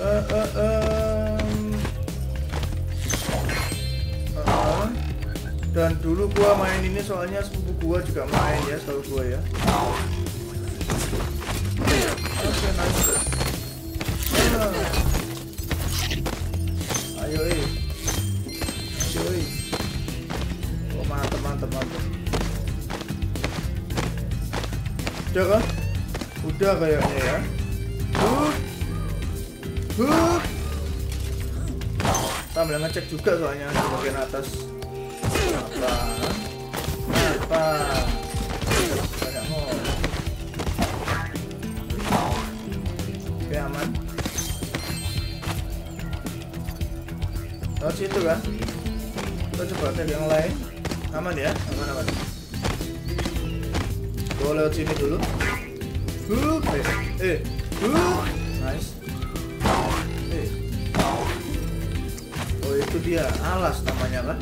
uh, uh, um. uh, dan dulu gua main ini soalnya sepupu gua juga main ya setahu gua ya. Oke okay, nice. Uh. ayo eh. Ayo eh. Oh mantep mantep mantep udah udah kayaknya ya uh. Huh. Sambil ngecek juga soalnya di bagian atas. Apa? Apa? Banyak ngomong. Oke aman. Lewat situ kan? Kita coba cek yang lain. Aman ya? Aman aman. Gue lewat sini dulu. Huh. Eh, eh. Huh. Nice. Oh itu dia alas namanya kan?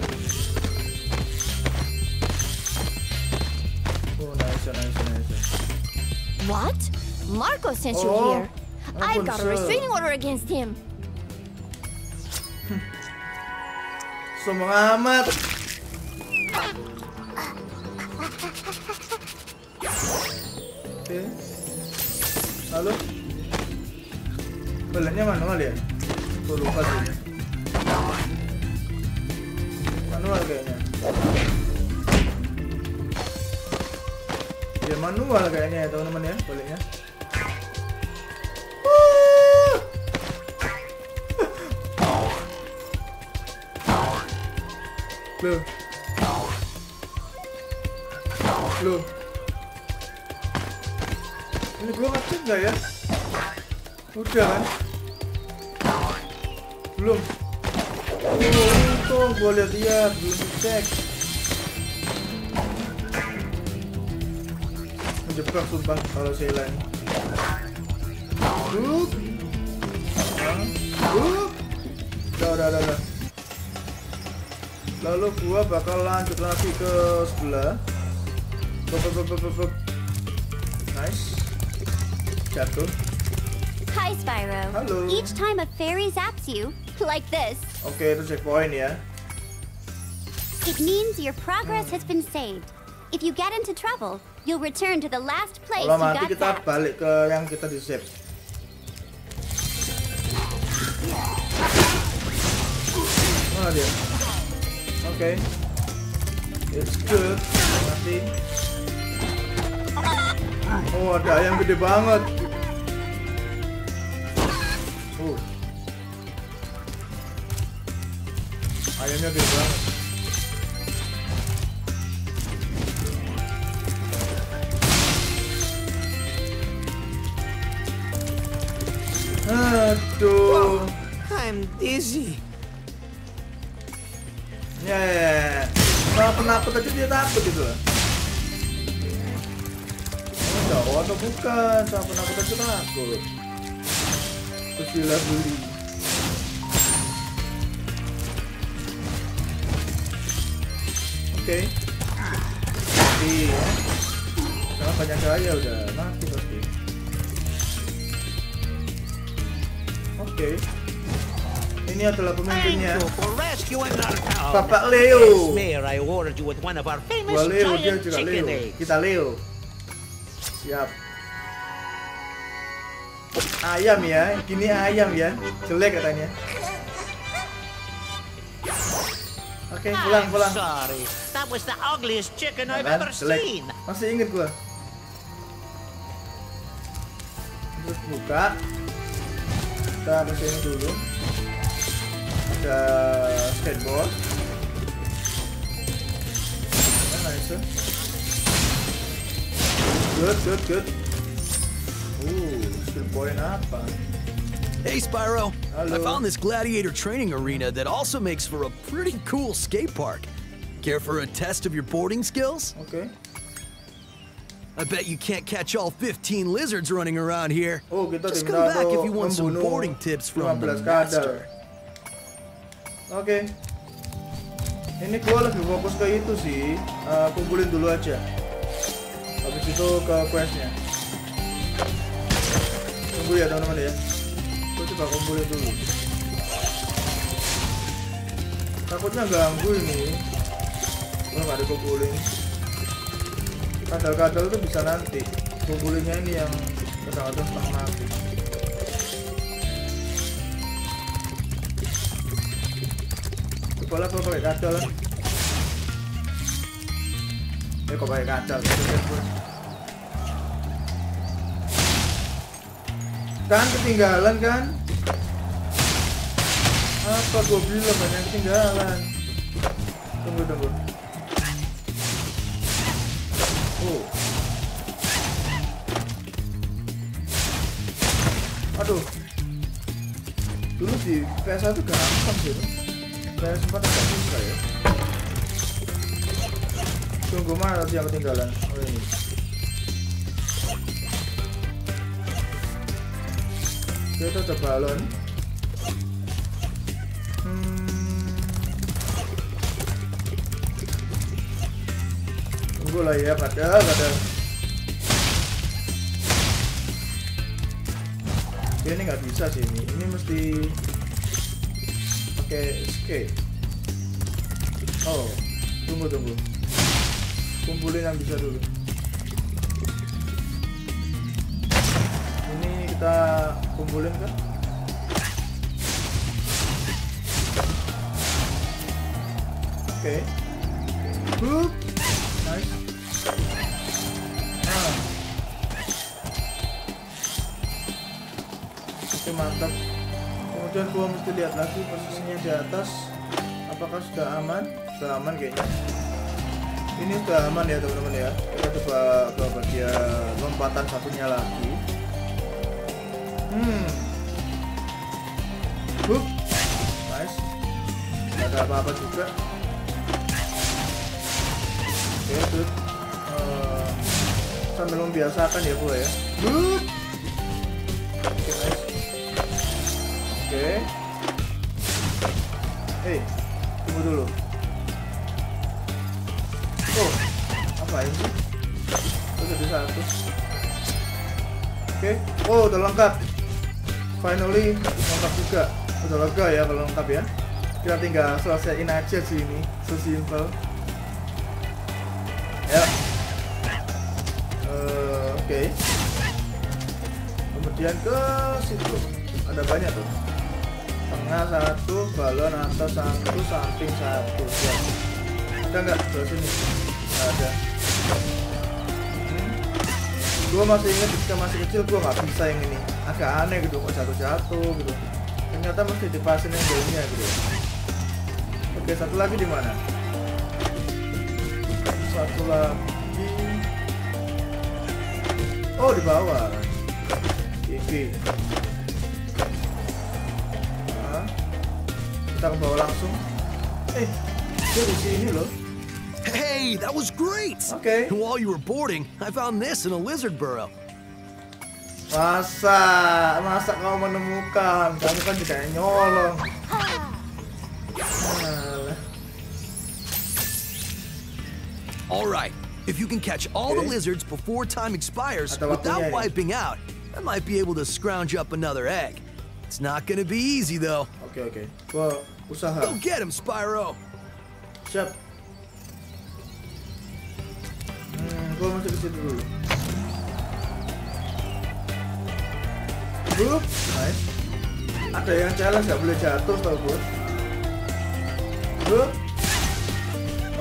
Oh nice nice nice. What? Marco sent you Oh, here. I've got a restraining order against him. Sombong amat. Jatuh. Hi, Spyro. Hello. Each time a fairy zaps you, like this, Oke, itu checkpoint ya. it means your progress has been saved. If you get into trouble, you'll return to the last place Kalau you mati got kita zapped. balik ke yang kita di save. Mana dia? Oke. It's good. Mati. Oh, ada ayam gede banget. Oh. Ayamnya gede banget. Aduh. I'm dizzy. Ya, ya, ya. Nah, penakut aja dia takut gitu loh. Oh, Jawa atau bukan? Sama penakut aja takut. Gila beli. Oke. Mati ya. Karena banyak gaya udah mati pasti. Oke. Ini adalah pemimpinnya. Bapak Leo. Gua Leo, dia juga Leo. Kita Leo. Siap. Ayam ya, gini ayam ya. Jelek katanya. Oke, pulang, I'm pulang. sorry. That was the ugliest chicken I've Kan, ever jelek. seen. Masih inget gua. Terus buka. Kita ke sini dulu. Ada skateboard. Ah, nice. Good, good, good. Uh, skill point apa? Hey, Spyro. I found this gladiator training arena that also makes for a pretty cool skate park. Care for a test of your boarding skills? Okay. I bet you can't catch all 15 lizards running around here. Oh, Just come back if you want some boarding tips from the 15 kadal. master. Oke. Ini gua lebih fokus ke itu sih. Eh, kumpulin dulu aja. Habis itu ke questnya. Tunggu ya teman-teman ya. Gua coba kumpulin dulu. Takutnya ganggu ini. Gua nggak dikumpulin. Kadal-kadal tuh bisa nanti. Kumpulinnya ini yang kadang-kadang setengah mati. Coba lah pakai kadal lah. Eh kok pakai kadal? Kan ketinggalan kan? Apa gua bilang banyak ketinggalan? Tunggu tunggu. Oh. Aduh. Dulu di PS1 gampang sih. itu. PS4 agak susah ya. Tunggu mana yang ketinggalan? Oh ini. Itu ada balon. Hmm. Tunggu lah ya, kadal, kadal. Dia ini nggak bisa sih ini. Ini mesti pakai escape. Oh, tunggu tunggu. Kumpulin yang bisa dulu. Ini kita kumpulin kan? Oke. Okay. Nice. Ah. Oke, mantap. Kemudian gua mesti lihat lagi posisinya di atas. Apakah sudah aman? Sudah aman kayaknya. Ini sudah aman ya teman-teman ya. Kita coba ke bagian lompatan satunya lagi. Hmm. Hup. Nice. Ada apa-apa juga ya tuh uh, sambil membiasakan ya bu ya oke okay, nice oke okay. hey tunggu dulu oh apa ini oh jadi satu oke okay. oh udah lengkap finally lengkap juga. Udah lega ya kalau lengkap ya. Kita tinggal selesaiin aja sih ini sesimpel. Ya. Uh, oke. Okay. kemudian ke situ. Ada banyak tuh. Tengah satu balon atas satu samping satu. Ya. ada nggak? Ke sini. Nggak ada. Hmm. gue masih ingat ketika masih kecil gue nggak bisa yang ini agak aneh gitu kok jatuh-jatuh gitu. Ternyata mesti dipasin yang daunnya gitu. Oke satu lagi di mana? Satu lagi. Oh di bawah. Ini. Nah, kita ke bawah langsung. Eh dia di sini loh. Hey, that was great! Okay. And while you were boarding, I found this in a lizard burrow. Masa, masa kau menemukan? Kamu kan nyolong. All right, if you can catch all okay. the lizards before time expires without wiping out, I might be able to scrounge up another egg. It's not gonna be easy though. Okay, okay. Well, usaha. Go get him, Spyro. Siap. Hmm, gua masuk ke situ dulu. Bup, nice. Ada yang challenge nggak boleh jatuh tau bos. Bup.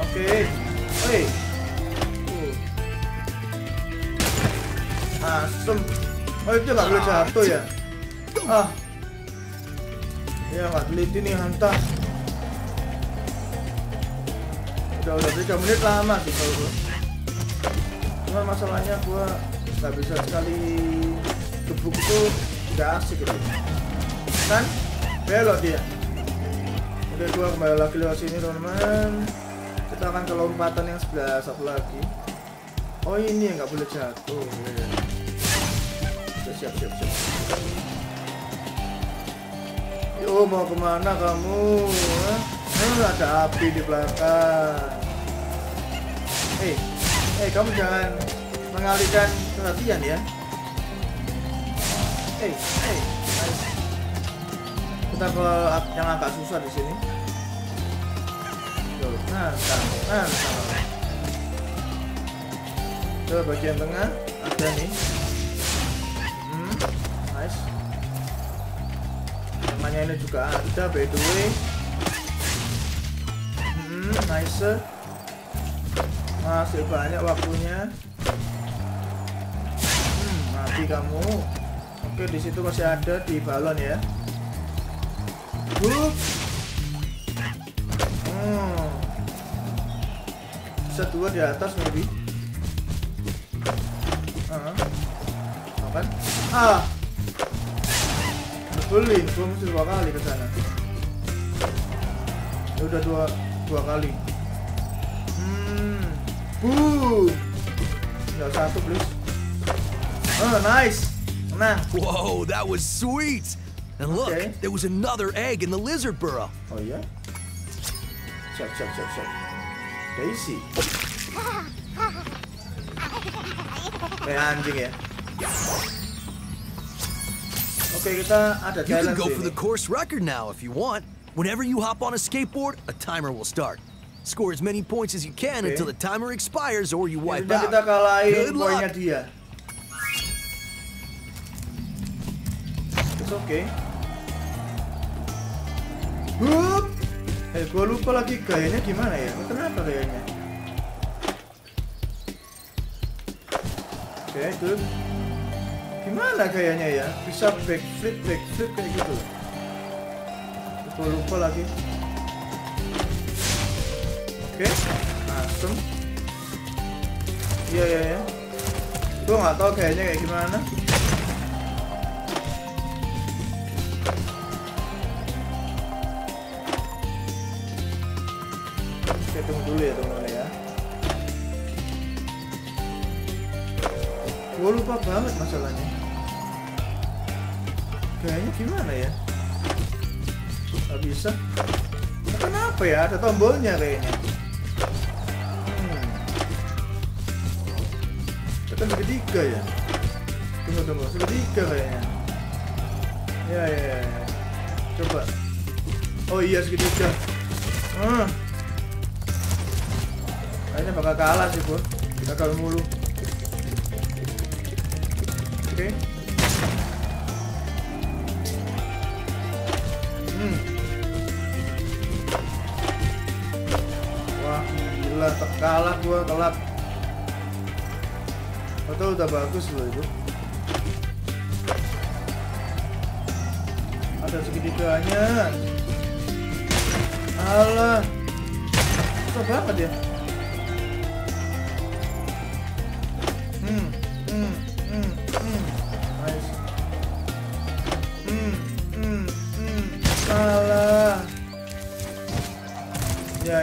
Oke. Okay. Hey. asem oh itu nggak boleh jatuh ya ah ya nggak teliti nih hanta udah udah tiga menit lama sih kalau gue cuma masalahnya gue nggak bisa sekali gebuk itu tidak asik gitu kan? Belok dia. Oke gue kembali lagi lewat sini teman-teman. Kita akan ke lompatan yang sebelah satu lagi. Oh ini yang nggak boleh jatuh. Ya siap siap siap. Yo mau ke mana kamu? Hah, ada api di belakang? Hei hei kamu jangan mengalihkan perhatian ya kita ke yang agak susah di sini. Nah, nah. Coba bagian tengah ada nih. Nice. Namanya ini juga ada by the way. Hmm, nice masih banyak waktunya. Hmm, mati kamu oke di situ masih ada di balon ya Hup. Hmm. bisa dua di atas maybe uh -huh. kan ah Beli, gua mesti dua kali ke sana. Ya udah dua dua kali. Hmm. Boom. Tinggal satu, please. Oh, nice. Nah. Whoa, that was sweet. And look, okay. there was another egg in the lizard burrow. Oh yeah. Daisy. Kayak anjing ya. okay, kita ada You can go for the course record now if you want. Whenever you hop on a skateboard, a timer will start. Score as many points as you can okay. until the timer expires or you wipe out. Kita kalahin poinnya dia. Okay. Hup. Eh, gua lupa lagi gayanya gimana ya? Kenapa gayanya? Oke, okay, good. Gimana kayaknya ya? Bisa backflip, backflip kayak gitu. Gue lupa lagi. Oke, okay. asem. Iya, iya, iya. Gue nggak tahu kayaknya kayak gimana. Dulu ya teman-teman ya. Gue lupa banget masalahnya. Kayaknya gimana ya? Gak bisa. Kenapa ya? Ada tombolnya kayaknya. Hmm. Segitiga ya? Tunggu tunggu, segitiga kayaknya. Ya ya ya. ya. Coba. Oh iya segitiga. Hmm. Kayaknya bakal kalah sih. Kita kalau mulu. Oke. Okay. Hmm. Wah, gila, kalah gua telat. Atau udah bagus loh itu. Ada segitiganya. Alah. Susah banget ya.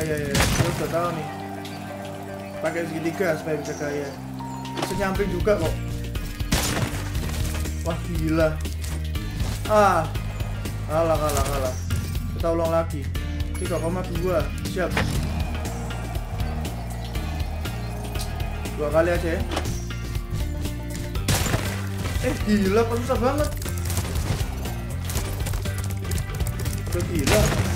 Ya, ya, ya. Gue udah tahu nih. Pakai segitiga supaya bisa kaya. Bisa nyamping juga kok. Wah, gila. Ah. Kalah, kalah, kalah. Kita ulang lagi. 3,2. Siap. Dua kali aja ya. Eh gila kok susah banget Udah gila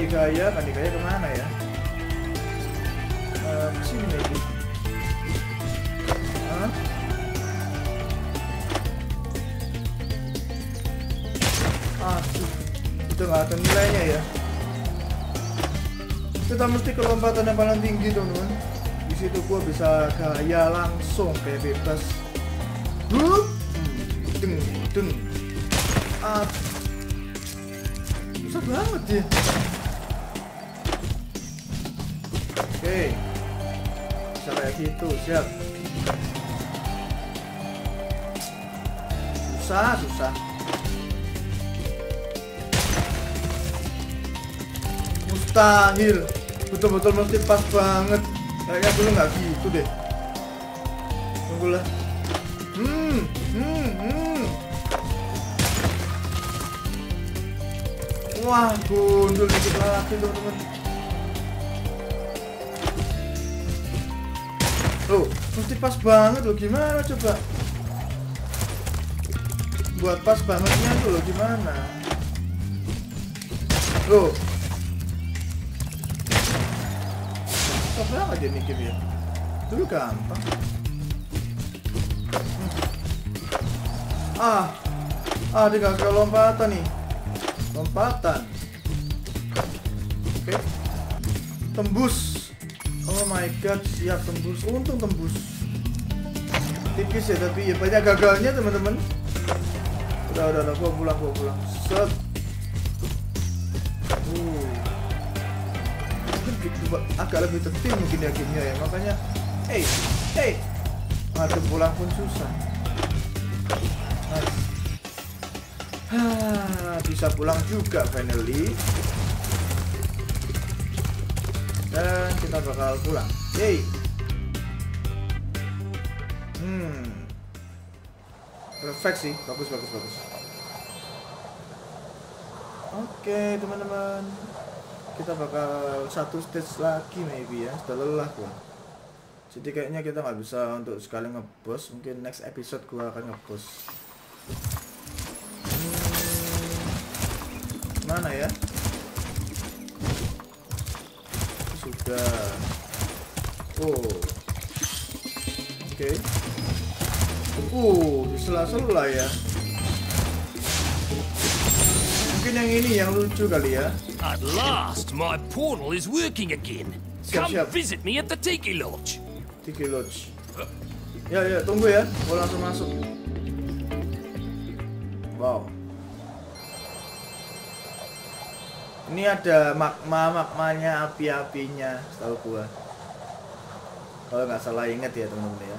Akan digaya ke mana ya uh, Ke sini maybe Hah Aduh, itu nggak ada nilainya ya. Kita mesti kelompatan yang paling tinggi teman-teman. Di situ gua bisa gaya langsung kayak bebas. Hup, deng, deng. Ah, susah banget ya. Gitu, siap. Susah, susah. mustahil. Betul-betul mesti pas banget. Kayaknya dulu nggak gitu deh. Tunggulah. Hmm hmm hmm. Wah gundul dikit lagi teman-teman mesti pas banget loh gimana coba? Buat pas bangetnya tuh loh gimana? Loh. Susah aja nih game ya? Dulu gampang. Ah ah dia gak lompatan nih. Lompatan. Oke. Tembus god siap tembus. Untung tembus. Tipis ya tapi ya banyak gagalnya teman-teman. Udah udah udah. Gua pulang gua pulang. Set. Agak lebih tertib mungkin ya gamenya ya makanya. Hey hey ngadu pulang pun susah. Nice. bisa pulang juga finally. Dan kita bakal pulang yay hmm. Perfect sih. Bagus bagus bagus. Oke teman-teman. Kita bakal satu stage lagi maybe ya. Sudah lelah gua. Jadi kayaknya kita nggak bisa untuk sekali ngebos mungkin next episode gua akan ngebos hmm, mana ya? Sudah oh oke okay. uh sela-sela ya mungkin yang ini yang lucu kali ya At last, my portal is working again. Siap, Come siap. visit me at the Tiki Lodge. Tiki Lodge. Ya ya tunggu ya, mau langsung masuk. Wow. Ini ada magma magmanya api-apinya, setahu gua. Kalau nggak salah inget ya teman-teman ya.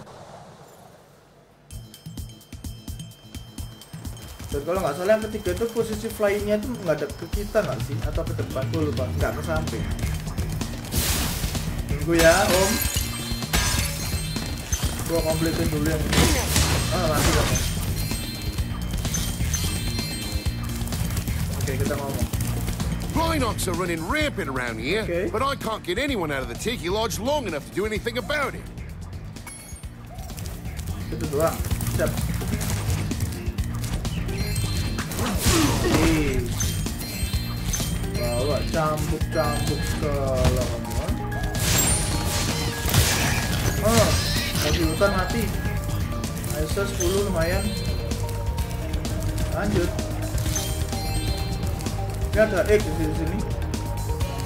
Dan kalau nggak salah yang ketiga itu posisi flyingnya itu ada ke kita nggak sih? Atau ke depan? Gue lupa. Nggak ke samping. Tunggu ya, Om. Gua kompletin dulu yang ini. Ah, mati kamu. Oke, kita ngomong. Rhinox are running rampant around here, Okay. but I can't get anyone out of the Tiki Lodge long enough to do anything about it. Itu doang. Siap. Ih. Bawa cambuk-cambuk kamu. ah. Oh, lagi hutan mati. Aisyah 10 lumayan. Lanjut. Ini ada egg di sini-.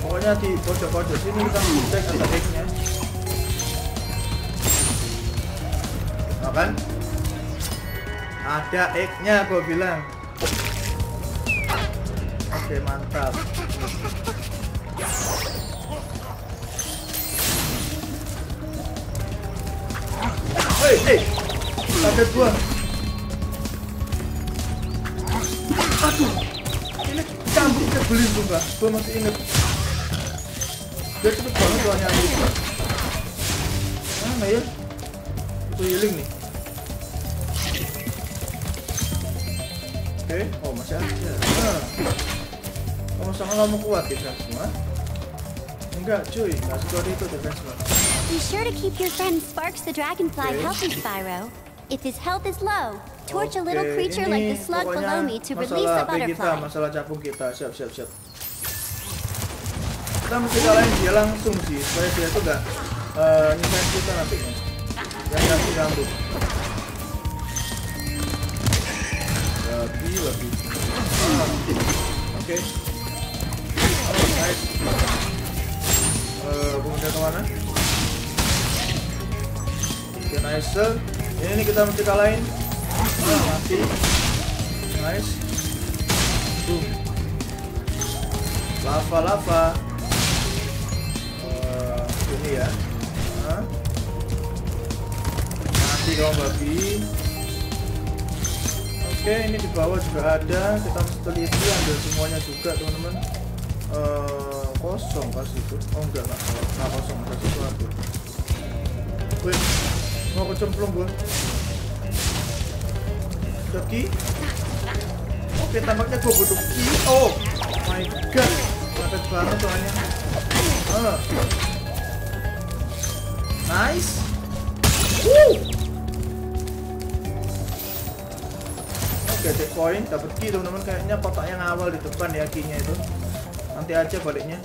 Pokoknya di pojok-pojok sini kita cek ada egg-nya. Nah, kan? Ada egg-nya gue bilang. Oke, mantap. Hei, hei. Kaget gua. Aduh. Cambuk kebelin tuh, Mbak. Gua masih inget. Dia cepet banget soalnya ambil. Mana ya? Itu healing nih. Oke, oh masih ada. Nah. Kamu sama kamu kuat defense semua? Enggak cuy, nggak sekuat itu defense semua. Be sure to keep your friend Sparks the Dragonfly Okay. healthy, Spyro. If his health is low, torch a little creature like the slug below me to release the api kita, butterfly. masalah capung kita. Siap, siap, siap. Kita mesti kalahin dia langsung sih, supaya dia tuh nggak uh, nyusahin kita nantinya. Yang rambut. Lebih, lebih. Ah, Oke. Oh, nice. Eh, kemudian ke mana? Oke, nice. Ini kita mesti kalahin. Nice. Lava, lava. Eh, ini ya. Hah? Mati kau babi. Oke, ini di bawah juga ada. Kita teliti ambil semuanya juga, teman-teman. Eh, kosong pas itu. Oh enggak, enggak, enggak kosong, ada sesuatu. Wih, mau kecemplung gua. Ki? Oke, tampaknya gua butuh ki. Oh my god, mepet banget soalnya. Ah. Nice. Woo. Oke, cek poin, dapat ki teman-teman. Kayaknya kotak yang awal di depan ya kinya itu. Nanti aja baliknya.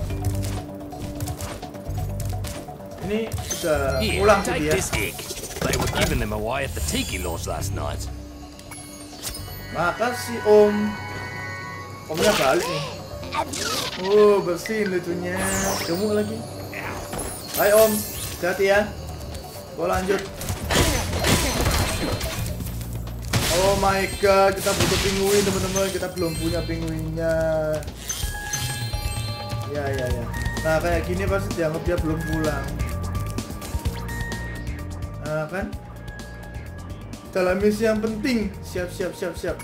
Ini sudah pulang sih take dia. giving them away at the Tiki Lodge last night. Makasih Om. Omnya balik nih. Oh bersih lucunya. Gemuk lagi. Hai Om, hati ya. Gua lanjut. Oh my god, kita butuh penguin teman-teman. Kita belum punya penguinnya. Ya ya ya. Nah kayak gini pasti dianggap dia belum pulang. Nah kan? Dalam misi yang penting. Siap siap siap siap.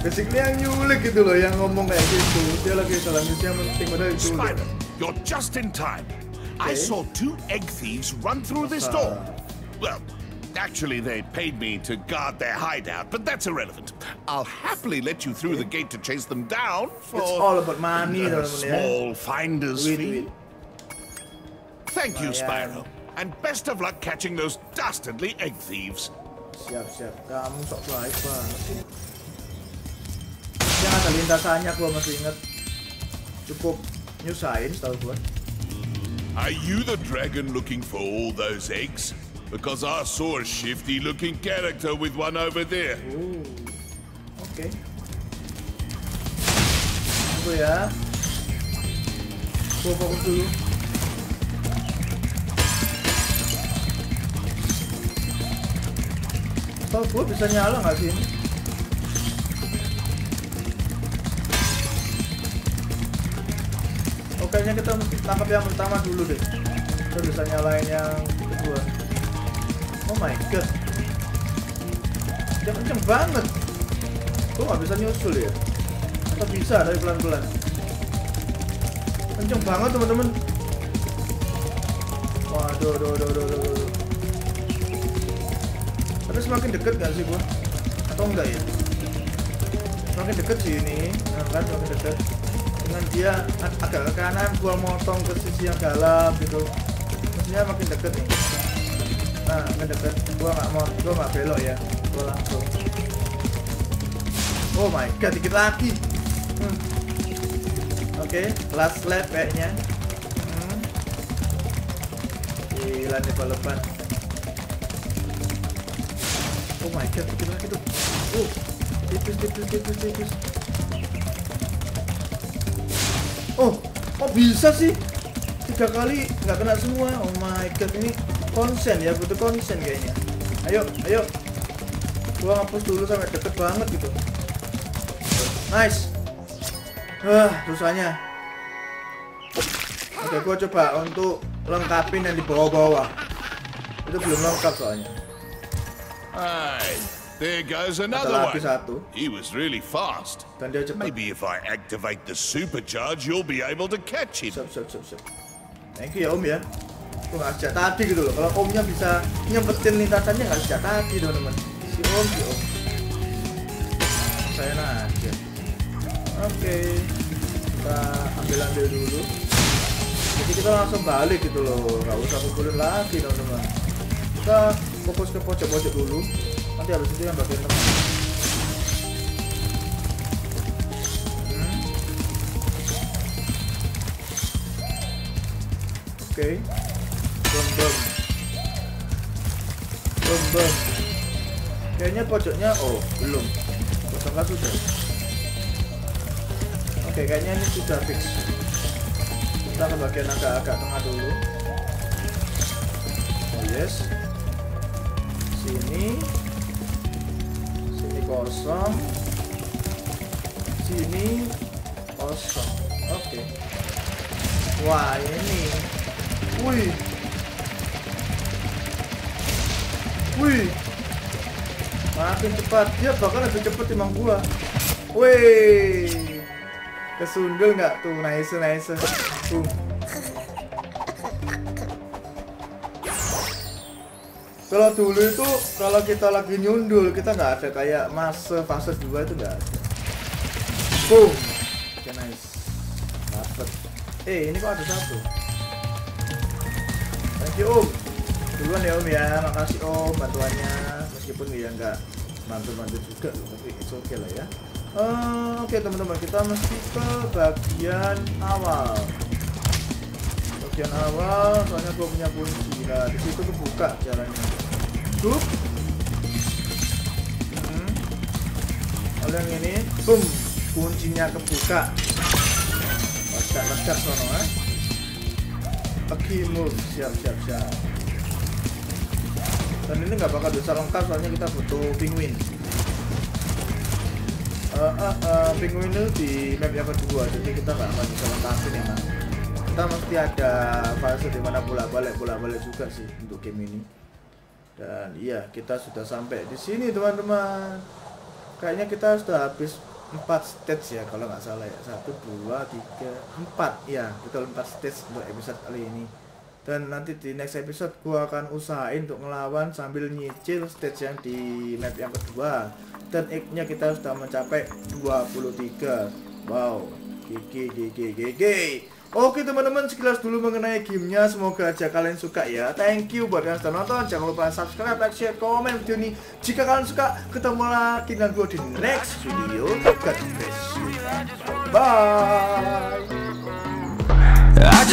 Basically yang nyulik gitu loh yang ngomong kayak gitu. Dia lagi dalam misi yang penting padahal itu. Spider, you're just in time. I saw two egg thieves run through this door. Well, Actually, they paid me to guard their hideout, but that's irrelevant. I'll happily let you through the gate to chase them down for it's all about money, a eh? small finder's fee. Thank you, oh, Spyro. And best of luck catching those dastardly egg thieves. Siap, siap. Kamu sok baik banget sih. Ada lintasannya gua masih inget. Cukup nyusahin setahu gua. Are you the dragon looking for all those eggs? Because I saw a shifty looking character with one over there. Ooh. Okay. Tunggu ya. Gua fokus dulu. Oh, gua bisa nyala nggak sih ini? Oh, kayaknya kita tangkap yang pertama dulu deh. Kita bisa nyalain yang kedua. Oh my god. Dia kenceng banget. Kok nggak bisa nyusul ya? Atau bisa dari pelan-pelan? Kenceng banget teman-teman. Waduh, aduh, aduh, aduh, aduh. Tapi semakin deket gak sih gua? Atau enggak ya? Semakin deket sih ini, kan semakin deket. Dengan dia agak ke kanan, gua motong ke sisi yang dalam gitu. Maksudnya makin deket nih nah mendekat gua nggak mau gua nggak belok ya gua langsung oh my god dikit lagi hmm. oke okay, last lap kayaknya hmm. gila nih balapan oh my god dikit lagi tuh uh tipis tipis tipis tipis oh kok bisa sih? Tiga kali nggak kena semua. Oh my god ini konsen ya butuh konsen kayaknya. Ayo ayo. Gua ngapus dulu sampai deket banget gitu. Nice. Ah dosanya. Oke gua coba untuk lengkapin yang di bawah-bawah. Itu belum lengkap soalnya Hai There goes another one. Satu. He was really fast. Maybe if I activate the supercharge, you'll be able to catch him. Siap, siap, siap, siap. Thank you ya Om ya. Tuh sejak tadi gitu loh. Kalau omnya bisa nyempetin lintasannya nggak sejak tadi teman-teman. Si om, si om. Saya aja. Oke, kita ambil-ambil dulu. Jadi kita langsung balik gitu loh, nggak usah kumpulin lagi teman-teman. Kita fokus ke pojok-pojok dulu. Nanti habis itu yang bagian tengah. Hmm. Oke. Bom bom bom bom kayaknya pojoknya oh belum kosongkan sudah oke kayaknya ini sudah fix kita ke bagian agak-agak tengah dulu oh yes sini sini kosong sini kosong oke wah ini wih Wih. Makin cepat. Dia bahkan lebih cepat timbang gua. Wih. Kesundul nggak tuh? Nice, nice. Tuh. Kalau dulu itu kalau kita lagi nyundul kita nggak ada kayak masa fase 2 itu nggak ada. Boom. Oke okay, nice. Dapet. Eh ini kok ada satu. Thank you Om duluan ya om ya makasih om bantuannya meskipun ya nggak bantu-bantu juga tapi itu oke okay lah ya uh, oke okay, teman-teman kita mesti ke bagian awal bagian awal soalnya gue punya kunci nah di situ kebuka jalannya Dup. Hmm. Kalau yang ini, boom, kuncinya kebuka. Lekat-lekat sono, eh. Pergi move, siap, siap, siap dan ini nggak bakal bisa lengkap soalnya kita butuh penguin uh, uh, uh, penguin itu di map yang kedua jadi kita nggak akan bisa lengkapin ya mas kita mesti ada fase di mana bolak balik bolak balik juga sih untuk game ini. Dan iya kita sudah sampai di sini teman-teman. Kayaknya kita sudah habis empat stage ya kalau nggak salah ya. Satu dua tiga empat. Ya betul empat stage untuk episode kali ini. Dan nanti di next episode gua akan usahain untuk ngelawan sambil nyicil stage yang di map yang kedua. Dan egg-nya kita sudah mencapai 23 wow GG GG GG Oke teman-teman sekilas dulu mengenai gamenya. Semoga aja kalian suka ya. Thank you buat yang sudah nonton. Jangan lupa subscribe, like, share, komen video ini Jika kalian suka ketemu lagi dengan gue di next video God bless you Bye. I